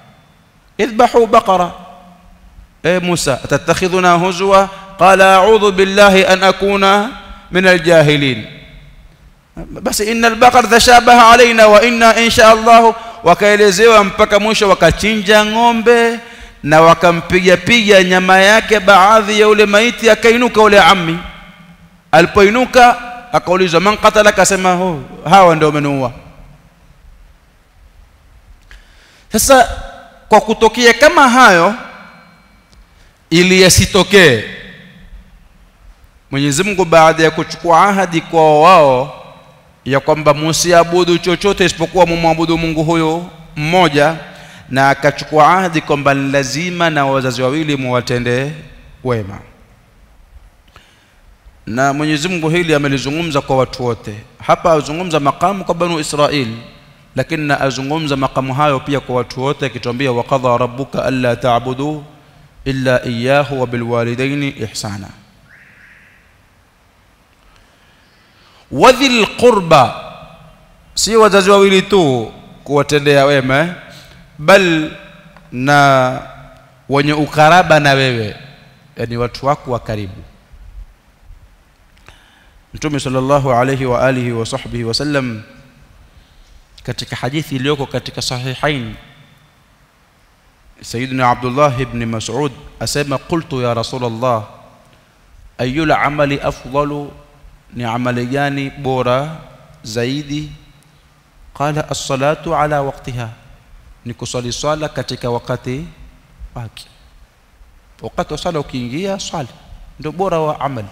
A: idhbahu baqara e Musa atatakhidhuna huzwa qala a'udhu billahi an akuna min aljahilin basi innal baqar tashabaha alaina wa inna insha Allah wakaelezewa mpaka mwisho wakachinja ng'ombe na wakampiga piga nyama yake baadhi ya ule maiti akainuka ule ammi alipoinuka akaulizwa man qatala akasema oh, hawa ndio wamenuua sasa kwa kutokea kama hayo ili yasitokee Mwenyezi Mungu baada ya kuchukua ahadi kwa wao ya kwamba musiabudu chochote isipokuwa mumwabudu Mungu huyo mmoja na akachukua ahadi kwamba lazima na wazazi wawili muwatende wema. Na Mwenyezi Mungu hili amelizungumza kwa watu wote. Hapa azungumza makamu kwa banu Israil lakini na azungumza makamu hayo pia kwa watu wote akituambia wa qadha rabbuka alla ta'budu illa iyyahu wa bilwalidaini ihsana wadhil qurba si wazazi wawili tu kuwatendea wema bal na wenye ukaraba na wewe yani watu wako wa karibu Mtume sallallahu alayhi wa alihi wa sahbihi wasallam katika hadithi iliyoko katika sahihain Sayyidina Abdullah ibn Mas'ud asema qultu ya Rasulullah ayyul amali afdalu ni amali gani bora zaidi qala as-salatu ala waqtiha ni kusali swala katika wakati wake wakati wa swala ukiingia swali ndio bora wa amali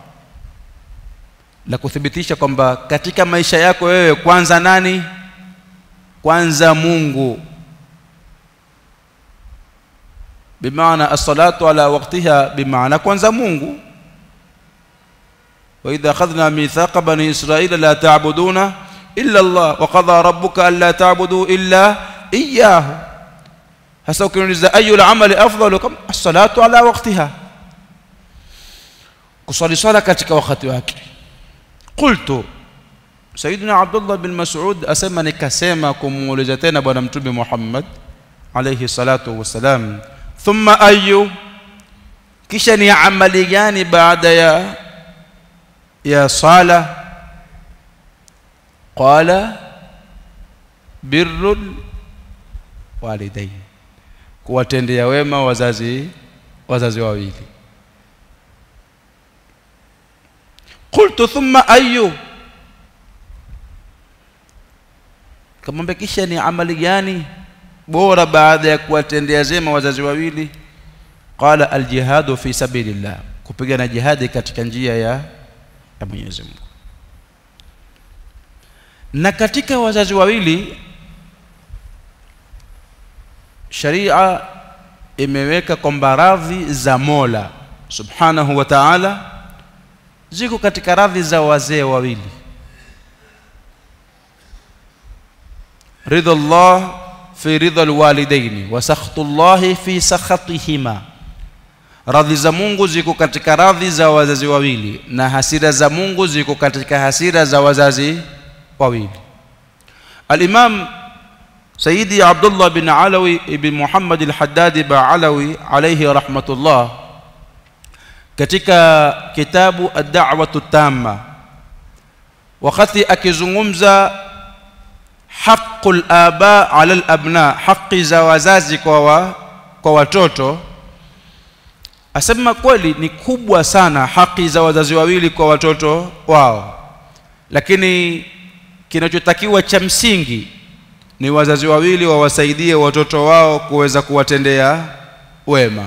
A: la kuthibitisha kwamba katika maisha yako wewe kwanza nani kwanza Mungu bimaana as-salatu ala waqtiha bimaana kwanza Mungu wa idha akhadhna mithaqa bani israila la ta'buduna illa Allah wa qadha rabbuka alla ta'budu illa iyyahu hasa ukiuliza ayu amali afdalu kam as-salatu ala waqtiha kusali swala katika wakati wake qultu سيدنا عبد الله بن مسعود أسمى نكسيما كمولجتين بنا متوب محمد عليه الصلاة والسلام. ثم أي كشني عمليان بعد يا يا صالة قال بر الوالدين. كواتند يا ويما وزازي وزازي وويلي قلت ثم أيو kamwambia kisha ni amali gani? Bora baada ya kuwatendea zema wazazi wawili. Qala aljihadu fi sabilillah kupigana jihadi katika njia ya ya Mwenyezi Mungu. Na katika wazazi wawili sharia imeweka kwamba radhi za Mola subhanahu wa ta'ala ziko katika radhi za wazee wawili ridha Allah fi ridha alwalidaini wa sakhtu Allah fi sakhatihima radhi za Mungu ziko katika radhi za wazazi wawili na hasira za Mungu ziko katika hasira za wazazi wawili al-Imam Sayyidi Abdullah bin Alawi ibn Muhammad al-Haddad Ba'alawi alayhi rahmatullah katika kitabu ad-da'watu tamma wakati akizungumza haqqul aba 'ala al-abna haki za wazazi kwa wa, kwa watoto. Asema kweli ni kubwa sana haki za wazazi wawili kwa watoto wao. Lakini kinachotakiwa cha msingi ni wazazi wawili wawasaidie watoto wao kuweza kuwatendea wema.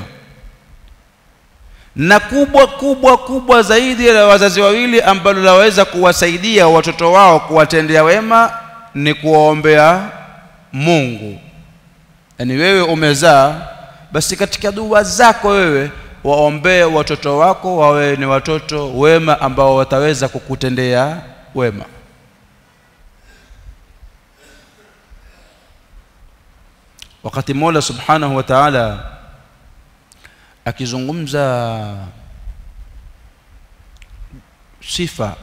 A: Na kubwa kubwa kubwa zaidi la wazazi wawili ambalo laweza kuwasaidia watoto wao kuwatendea wema ni kuwaombea Mungu. Yaani wewe umezaa basi katika dua zako wewe waombee watoto wako wawe ni watoto wema ambao wataweza kukutendea wema. Wakati Mola Subhanahu wa Ta'ala akizungumza sifa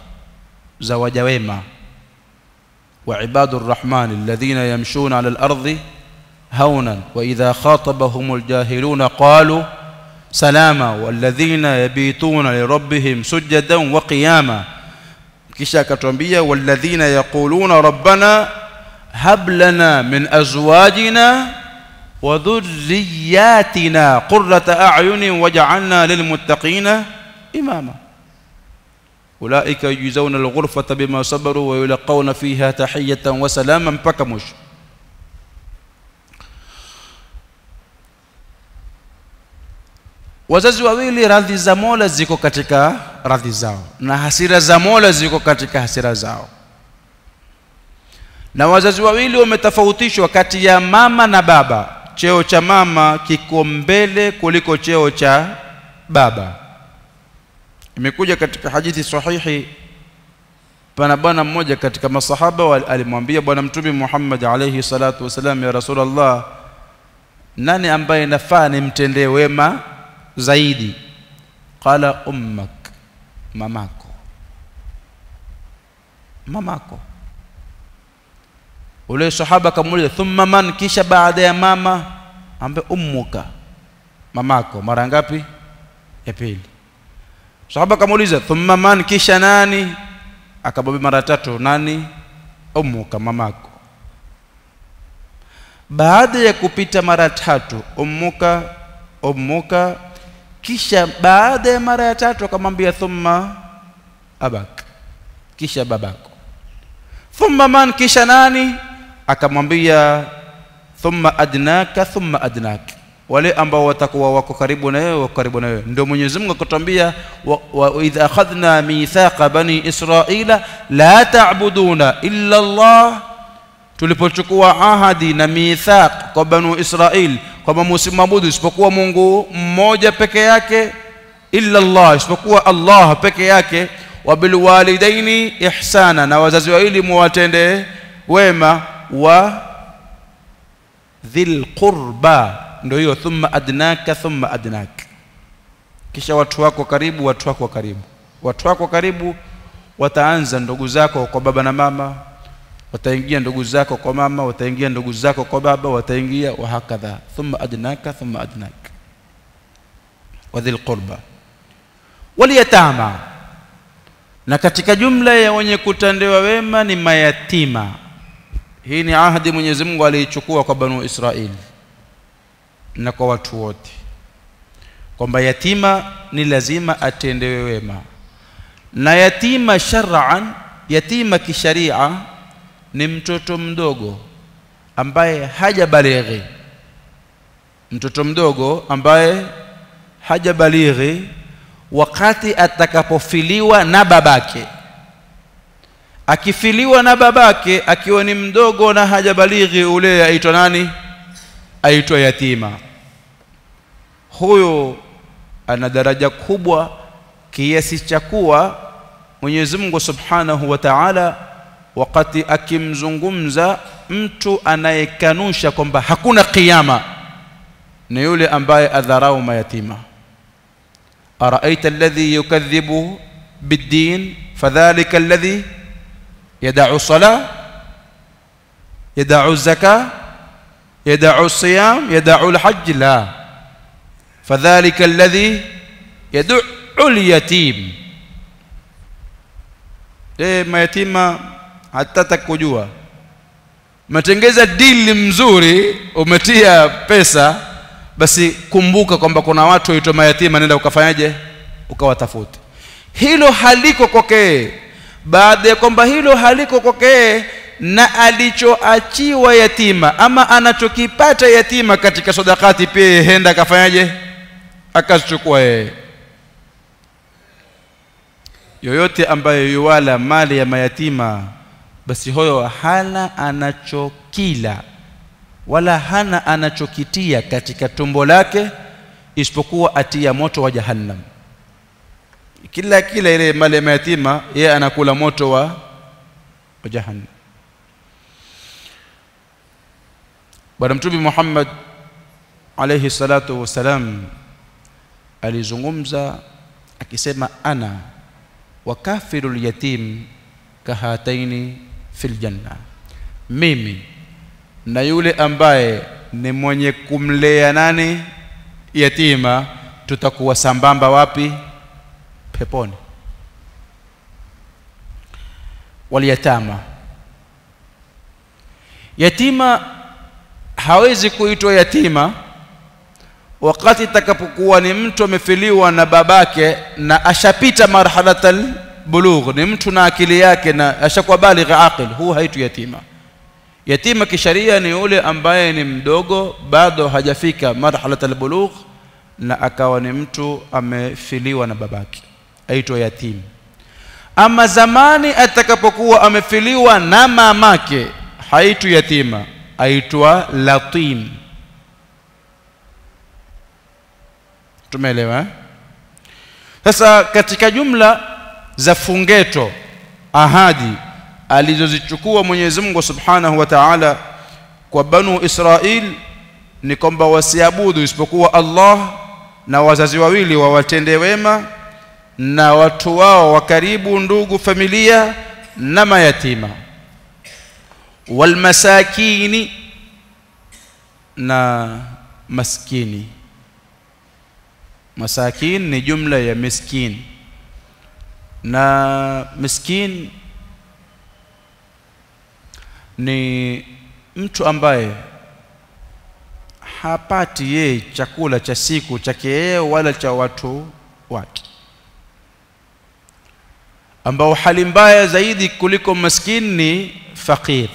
A: za waja wema وعباد الرحمن الذين يمشون على الأرض هونا وإذا خاطبهم الجاهلون قالوا سلاما والذين يبيتون لربهم سجدا وقياما. كشا كتنبية والذين يقولون ربنا هب لنا من أزواجنا وذرياتنا قرة أعين وجعلنا للمتقين إماما. ulaika yujzauna alghurfata bima sabaru wa yulqauna fiha tahiyatan wa salama mpaka mwisho. Wazazi wawili radhi za Mola ziko katika radhi zao. na hasira za Mola ziko katika hasira zao. Na wazazi wawili wametofautishwa kati ya mama na baba. Cheo cha mama kiko mbele kuliko cheo cha baba imekuja katika hadithi sahihi. Pana bwana mmoja katika masahaba alimwambia bwana mtume Muhammad alayhi salatu wasalam ya rasulullah nani ambaye nafaa nimtendee wema zaidi? Qala ummak mamako. Mamako. Ule sahaba kamuuliza thumma man? Kisha baada ya mama ambe ummuka mamako. Mara ngapi? Ya pili sahaba akamuuliza thumma man kisha nani? Akababi mara tatu nani? Ummuka mamako. Baada ya kupita mara tatu ummuka ummuka. Kisha baada ya mara ya tatu akamwambia thumma abak. Kisha babako. Thumma man kisha nani? Akamwambia thumma adnaka thumma adnaka wale ambao watakuwa wako karibu na wewe wako karibu na wewe ndio Mwenyezi Mungu akatwambia wa, idha akhadhna mithaqa bani israila la ta'buduna illa Allah tulipochukua ahadi na mithaq kwa banu Israil kwamba msimwabudu isipokuwa Mungu mmoja peke yake illa Allah isipokuwa Allah peke yake wa bilwalidaini ihsana na wazazi wawili muwatende wema wa dhil qurba ndio hiyo thumma adnaka thumma adnak. Kisha watu wako karibu watu wako karibu. Watu wako karibu wataanza ndugu zako kwa baba na mama. Wataingia ndugu zako kwa mama wataingia ndugu zako kwa baba wataingia wa hakadha. Thumma adnaka thumma adnak. Wa dhil qurba. Waliyatama na katika jumla ya wenye kutandewa wema ni mayatima. Hii ni ahadi Mwenyezi Mungu aliichukua kwa Banu Israili na kwa watu wote. Kwamba yatima ni lazima atendewe wema. Na yatima shar'an yatima kisharia ni mtoto mdogo ambaye hajabalighi mtoto mdogo ambaye hajabalighi wakati atakapofiliwa na babake. Akifiliwa na babake akiwa ni mdogo na hajabalighi ule aitwa nani? Aitwa yatima huyo ana daraja kubwa kiasi cha kuwa Mwenyezi Mungu Subhanahu wa Ta'ala wakati akimzungumza mtu anayekanusha kwamba hakuna kiyama ni yule ambaye adharau mayatima araita alladhi yukadhibu biddin fadhalika alladhi yad'u sala yad'u zaka yad'u siyam yad'u alhajj la fadhalika alladhi yad'u alyatim. Eh mayatima hatata kujua. Umetengeza dili mzuri umetia pesa basi kumbuka kwamba kuna watu waitwa mayatima nenda ukafanyaje? Ukawatafute. Hilo haliko kwake. Baada ya kwamba hilo haliko kwake na alichoachiwa yatima ama anachokipata yatima katika sadakati pia henda akafanyaje akazichukua yeye. Yoyote ambaye yuwala mali ya mayatima basi huyo hana anachokila wala hana anachokitia katika tumbo lake isipokuwa atia moto wa jahannam. Kila kila ile mali ya mayatima yeye anakula moto wa, wa jahannam. Bwana mtume Muhammad alayhi salatu wasalam alizungumza akisema ana wa lyatim yatim kahataini fil janna. Mimi na yule ambaye ni mwenye kumlea nani yatima tutakuwa sambamba wapi? Peponi. Waliyatama. Yatima hawezi kuitwa yatima wakati itakapokuwa ni mtu amefiliwa na babake na ashapita marhalatal bulugh ni mtu na akili yake na ashakuwa baligh aqil huu haitu yatima. Yatima kisharia ni yule ambaye ni mdogo bado hajafika marhalatal bulugh na akawa ni mtu amefiliwa na babake aitwa yatim. Ama zamani atakapokuwa amefiliwa na mamake haitu yatima aitwa latim tumeelewa sasa katika jumla za fungeto ahadi alizozichukua Mwenyezi Mungu Subhanahu wa Ta'ala kwa Banu Israil ni kwamba wasiabudu isipokuwa Allah na wazazi wawili wawatende wema na watu wao wa karibu ndugu familia na mayatima. Walmasakini na maskini masakin ni jumla ya miskin. Na miskin ni mtu ambaye hapati yeye chakula cha siku chake yeye wala cha watu wake ambao hali mbaya zaidi kuliko maskini ni fakir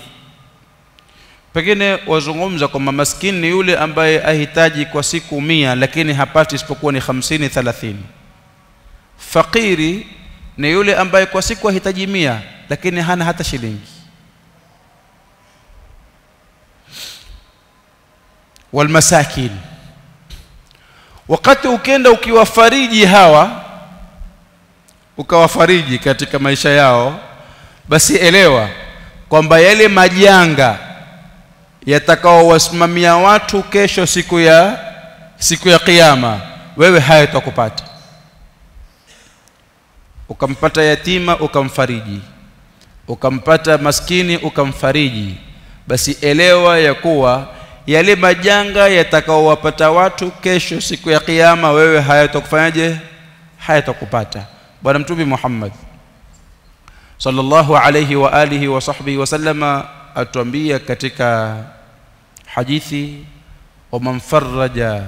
A: pengine wazungumza kwamba maskini ni yule ambaye ahitaji kwa siku mia lakini hapati isipokuwa ni hamsini thalathini. Fakiri ni yule ambaye kwa siku ahitaji mia lakini hana hata shilingi. Walmasakin. Wakati ukenda ukiwafariji hawa ukawafariji katika maisha yao basi elewa kwamba yale majanga yatakaowasimamia watu kesho siku ya siku ya kiyama. Wewe hayatakupata ukampata yatima ukamfariji. Ukampata maskini ukamfariji. Basi elewa ya kuwa yale majanga yatakaowapata watu kesho siku ya kiyama wewe hayatakufanyaje hayatakupata bwana mtume Muhammad sallallahu alayhi wa alihi wa sahbihi wasallama atuambia katika hadithi wa man farraja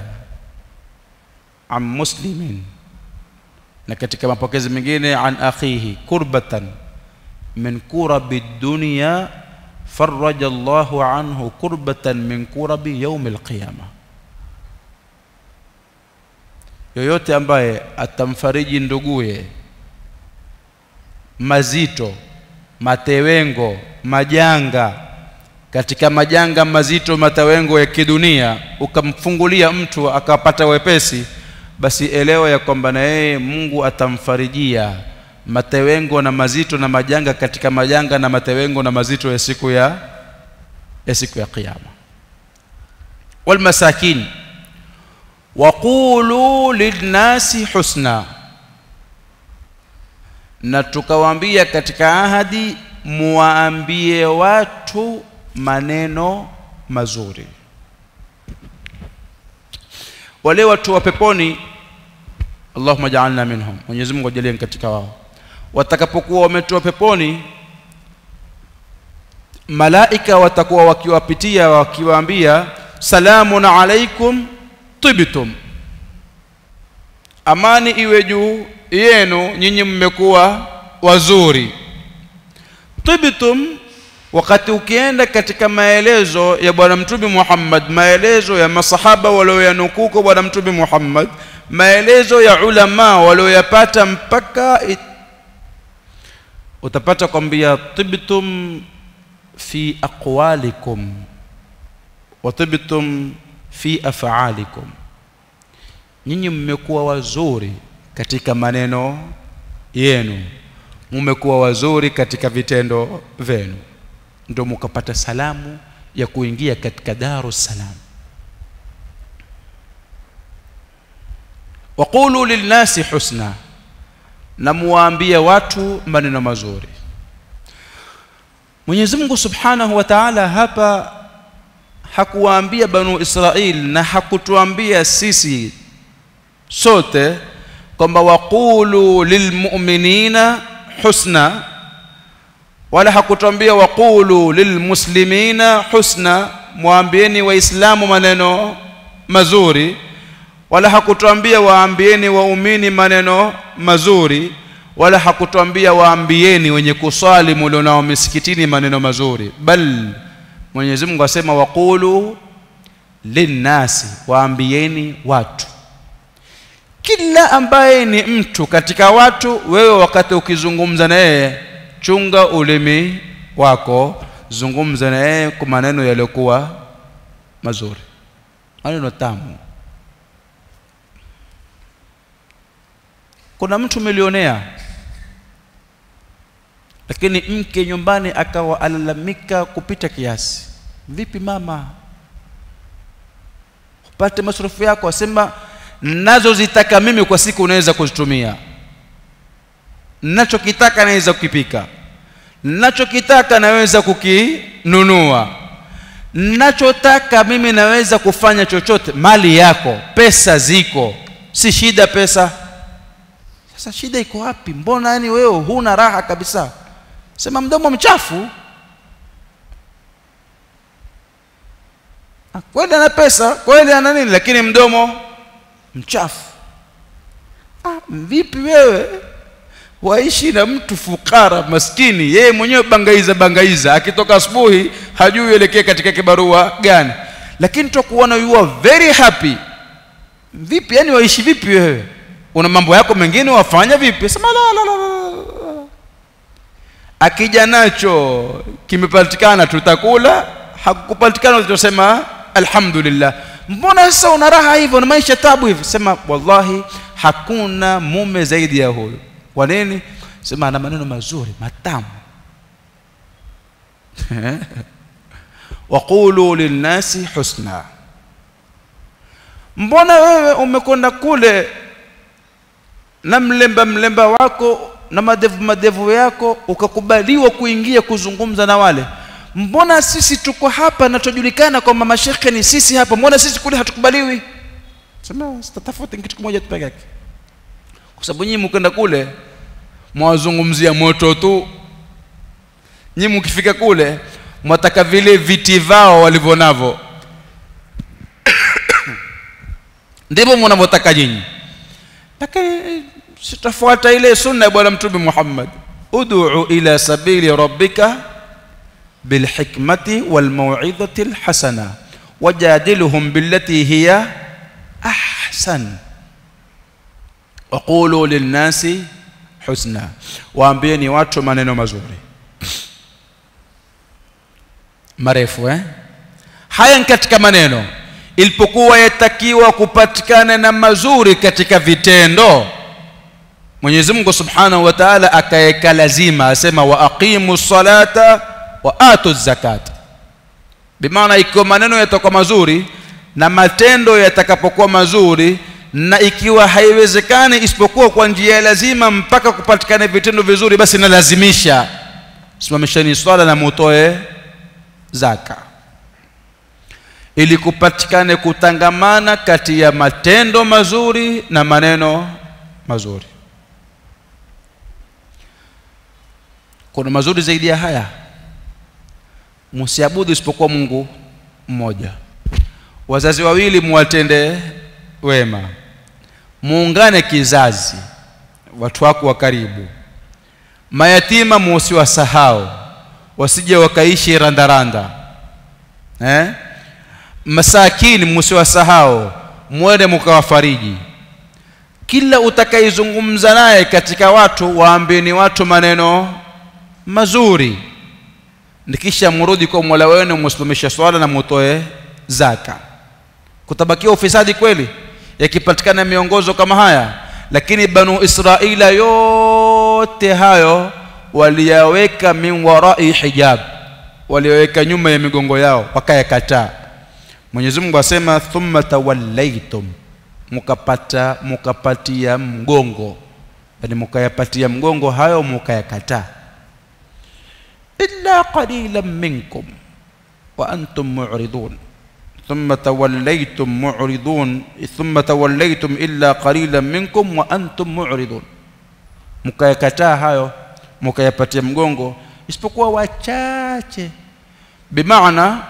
A: an muslimin na katika mapokezi mengine an akhihi kurbatan min kurabi dunya farraja Allahu anhu kurbatan min kurabi yaum alqiyama yoyote ambaye atamfariji nduguye mazito matewengo majanga. Katika majanga mazito matewengo ya kidunia ukamfungulia mtu akapata wepesi basi elewa ya kwamba na yeye Mungu atamfarijia matewengo na mazito na majanga katika majanga na matewengo na mazito ya siku ya ya siku ya kiyama. Walmasakin waqulu linnasi husna na tukawaambia katika ahadi muwaambie watu maneno mazuri. Wale watu wa peponi Allahumma ja'alna minhum Mwenyezi Mungu ajalie katika wao. Watakapokuwa wametoa peponi malaika watakuwa wakiwapitia wakiwaambia salamun alaikum tibtum amani iwe juu yenu nyinyi mmekuwa wazuri. Tibtum wakati ukienda katika maelezo ya bwana mtume Muhammad maelezo ya masahaba walioyanukuu kwa bwana mtume Muhammad maelezo ya ulama walioyapata mpaka it... utapata kwambia tibtum fi aqwalikum wa tibtum fi af'alikum. Nyinyi mmekuwa wazuri katika maneno yenu. Mumekuwa wazuri katika vitendo vyenu. Ndio mukapata salamu ya kuingia katika darus salam waqulu lilnasi husna na muwaambie watu maneno mazuri. Mwenyezi Mungu Subhanahu wa Ta'ala hapa hakuwaambia banu Israil na hakutuambia sisi sote kwamba waqulu lilmu'minina husna wala hakutuambia waqulu lilmuslimina husna mwambieni waislamu maneno mazuri wala hakutuambia waambieni waumini maneno mazuri wala hakutuambia waambieni wenye kuswali mulionao misikitini maneno mazuri. Bal Mwenyezi Mungu asema waqulu linnasi waambieni watu kila ambaye ni mtu katika watu wewe wakati ukizungumza na yeye chunga ulimi wako zungumza na yeye kwa maneno yaliyokuwa mazuri. Maneno tamu. Kuna mtu milionea lakini mke nyumbani akawa alalamika kupita kiasi. Vipi mama? Upate masrufu yako asema nazozitaka mimi kwa siku unaweza kuzitumia. Nachokitaka naweza kukipika. Nachokitaka naweza kukinunua. Nachotaka mimi naweza kufanya chochote. Mali yako pesa ziko. Si shida pesa. Sasa shida iko wapi? Mbona yani wewe huna raha kabisa? Sema mdomo mchafu. Kweli ana pesa kweli ana nini? Lakini mdomo mchafu. Ah, vipi wewe? Waishi na mtu fukara maskini. Yeye mwenyewe bangaiza bangaiza. Akitoka asubuhi hajui elekee katika kibarua gani. Lakini tukuona you are very happy. Vipi yani waishi vipi wewe? Una mambo yako mengine wafanya vipi? Sema la la, la. akija nacho kimepatikana tutakula. Hakukupatikana tutasema alhamdulillah mbona sasa una raha hivyo? Na maisha tabu hivyo. Sema wallahi hakuna mume zaidi ya huyo kwa nini? Sema ana maneno mazuri matamu. Waqulu linnasi husna. Mbona wewe umekwenda kule na mlemba mlemba wako na madevu madevu yako ukakubaliwa kuingia kuzungumza na wale mbona sisi tuko hapa na tujulikana kwamba mashekhe ni sisi hapa? Mbona sisi kule hatukubaliwi? Sema sitatafuta kitu kimoja tu peke yake. Kwa sababu nyinyi mkwenda kule mwazungumzia moto tu. Nyinyi mkifika kule mwataka vile viti vao walivyo ndipo mnavyotaka nyinyi. Lakini sitafuata ile sunna ya bwana mtume Muhammad. Ud'u ila sabili rabbika بالحكمة والموعظة الحسنة. وجادلهم بالتي هي أحسن. وقولوا للناس حسنا وأنبيني واتو منينو مزوري. مريفو eh? حيا كتك منينو. إلبقوة يتكيوا كباتكان مزوري كتك فيتينو. Mwenyezi Mungu Subhanahu wa Ta'ala akaeka lazima asema waaqimu ssalata wa atu zakata. Bimaana ikiwa maneno yatakuwa mazuri na matendo yatakapokuwa mazuri na ikiwa haiwezekani isipokuwa kwa njia ya lazima mpaka kupatikana vitendo vizuri basi nalazimisha. Simamisheni swala na mutoe zaka. Ili kupatikane kutangamana kati ya matendo mazuri na maneno mazuri. Kuna mazuri zaidi ya haya msiabudu isipokuwa Mungu mmoja. Wazazi wawili muwatende wema. Muungane kizazi watu wako wa karibu. Mayatima musiwasahau wasije wakaishi randaranda. Eh? masakini musiwasahau mwende mkawafariji kila utakayezungumza naye katika watu waambieni watu maneno mazuri nikisha mrudi kwa Mola wenu msimamisha swala na mutoe zaka. Kutabakia ufisadi kweli? Yakipatikana miongozo kama haya. Lakini banu israila yote hayo waliyaweka min warai hijab. Waliyaweka nyuma ya migongo yao wakayakataa. Mwenyezi Mungu asema thumma tawallaitum mukapata mukapatia mgongo. Yani mukayapatia mgongo hayo mukayakataa illa qalilan minkum wa antum mu'ridun ثم توليتم معرضون ثم توليتم إلا قليلا منكم وأنتم معرضون mkayakataa hayo mkayapatia mgongo isipokuwa wachache bimaana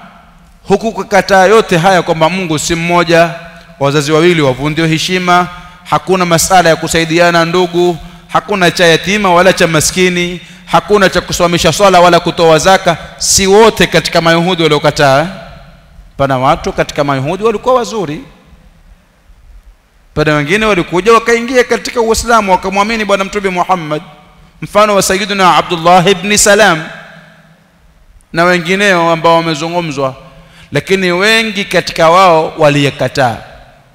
A: huku kukataa yote haya kwamba Mungu si mmoja wazazi wawili wavundiwe heshima hakuna masala ya kusaidiana ndugu hakuna cha yatima wala cha maskini hakuna cha kusimamisha swala wala kutoa zaka si wote katika mayahudi waliokataa. Pana watu katika mayahudi walikuwa wazuri pana wengine walikuja wakaingia katika uislamu wakamwamini bwana mtume Muhammad mfano wa sayyidina Abdullah ibn Salam na wengineo ambao wamezungumzwa. Lakini wengi katika wao waliyekataa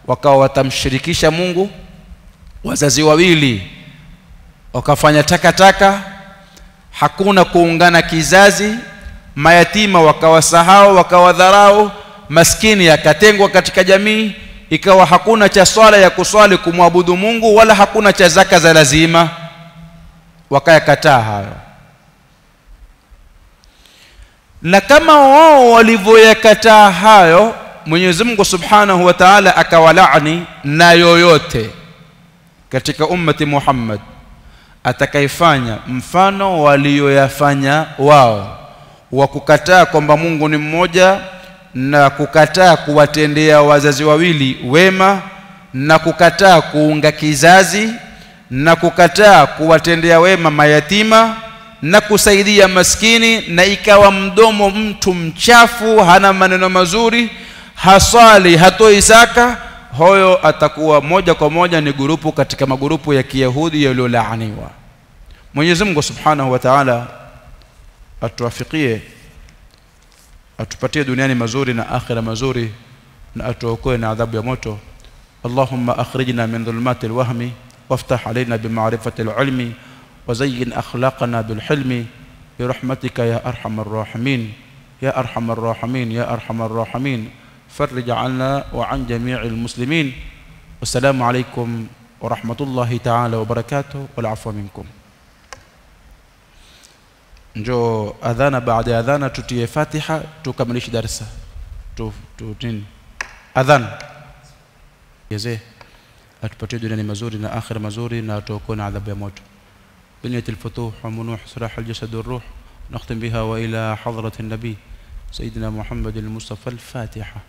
A: wakawa watamshirikisha Mungu wazazi wawili wakafanya takataka hakuna kuungana kizazi mayatima wakawasahau wakawadharau maskini yakatengwa katika jamii ikawa hakuna cha swala ya kuswali kumwabudu Mungu wala hakuna cha zaka za lazima. Wakayakataa hayo. Na kama wao walivyoyakataa hayo Mwenyezi Mungu Subhanahu wa Ta'ala akawalaani na yoyote katika ummati Muhammad atakayefanya mfano walioyafanya wao wa kukataa kwamba Mungu ni mmoja na kukataa kuwatendea wazazi wawili wema na kukataa kuunga kizazi na kukataa kuwatendea wema mayatima na kusaidia maskini na ikawa mdomo mtu mchafu hana maneno mazuri haswali hatoi zaka hoyo atakuwa moja kwa moja ni gurupu katika magurupu ya kiyahudi yaliyolaaniwa Mwenyezi Mungu Subhanahu wa Ta'ala atuwafikie atupatie duniani mazuri na akhira mazuri na atuokoe na adhabu ya moto اللهم أخرجنا من ظلمات الوهم وافتح علينا بمعرفة العلم وزين أخلاقنا بالحلم برحمتك يا أرحم الراحمين يا أرحم الراحمين يا أرحم الراحمين فرج عنا وعن جميع المسلمين. والسلام عليكم ورحمة الله تعالى وبركاته. والعفو منكم. njo adhana baada ya adhana tutie fatiha tukamilishe darsa tu, tu, nini adhana yazee atupatie duniani mazuri na akhira mazuri بنية الفتوح ومنوح صلاح الجسد والروح. نختم بها وإلى حضرة النبي سيدنا محمد المصطفى الفاتحة.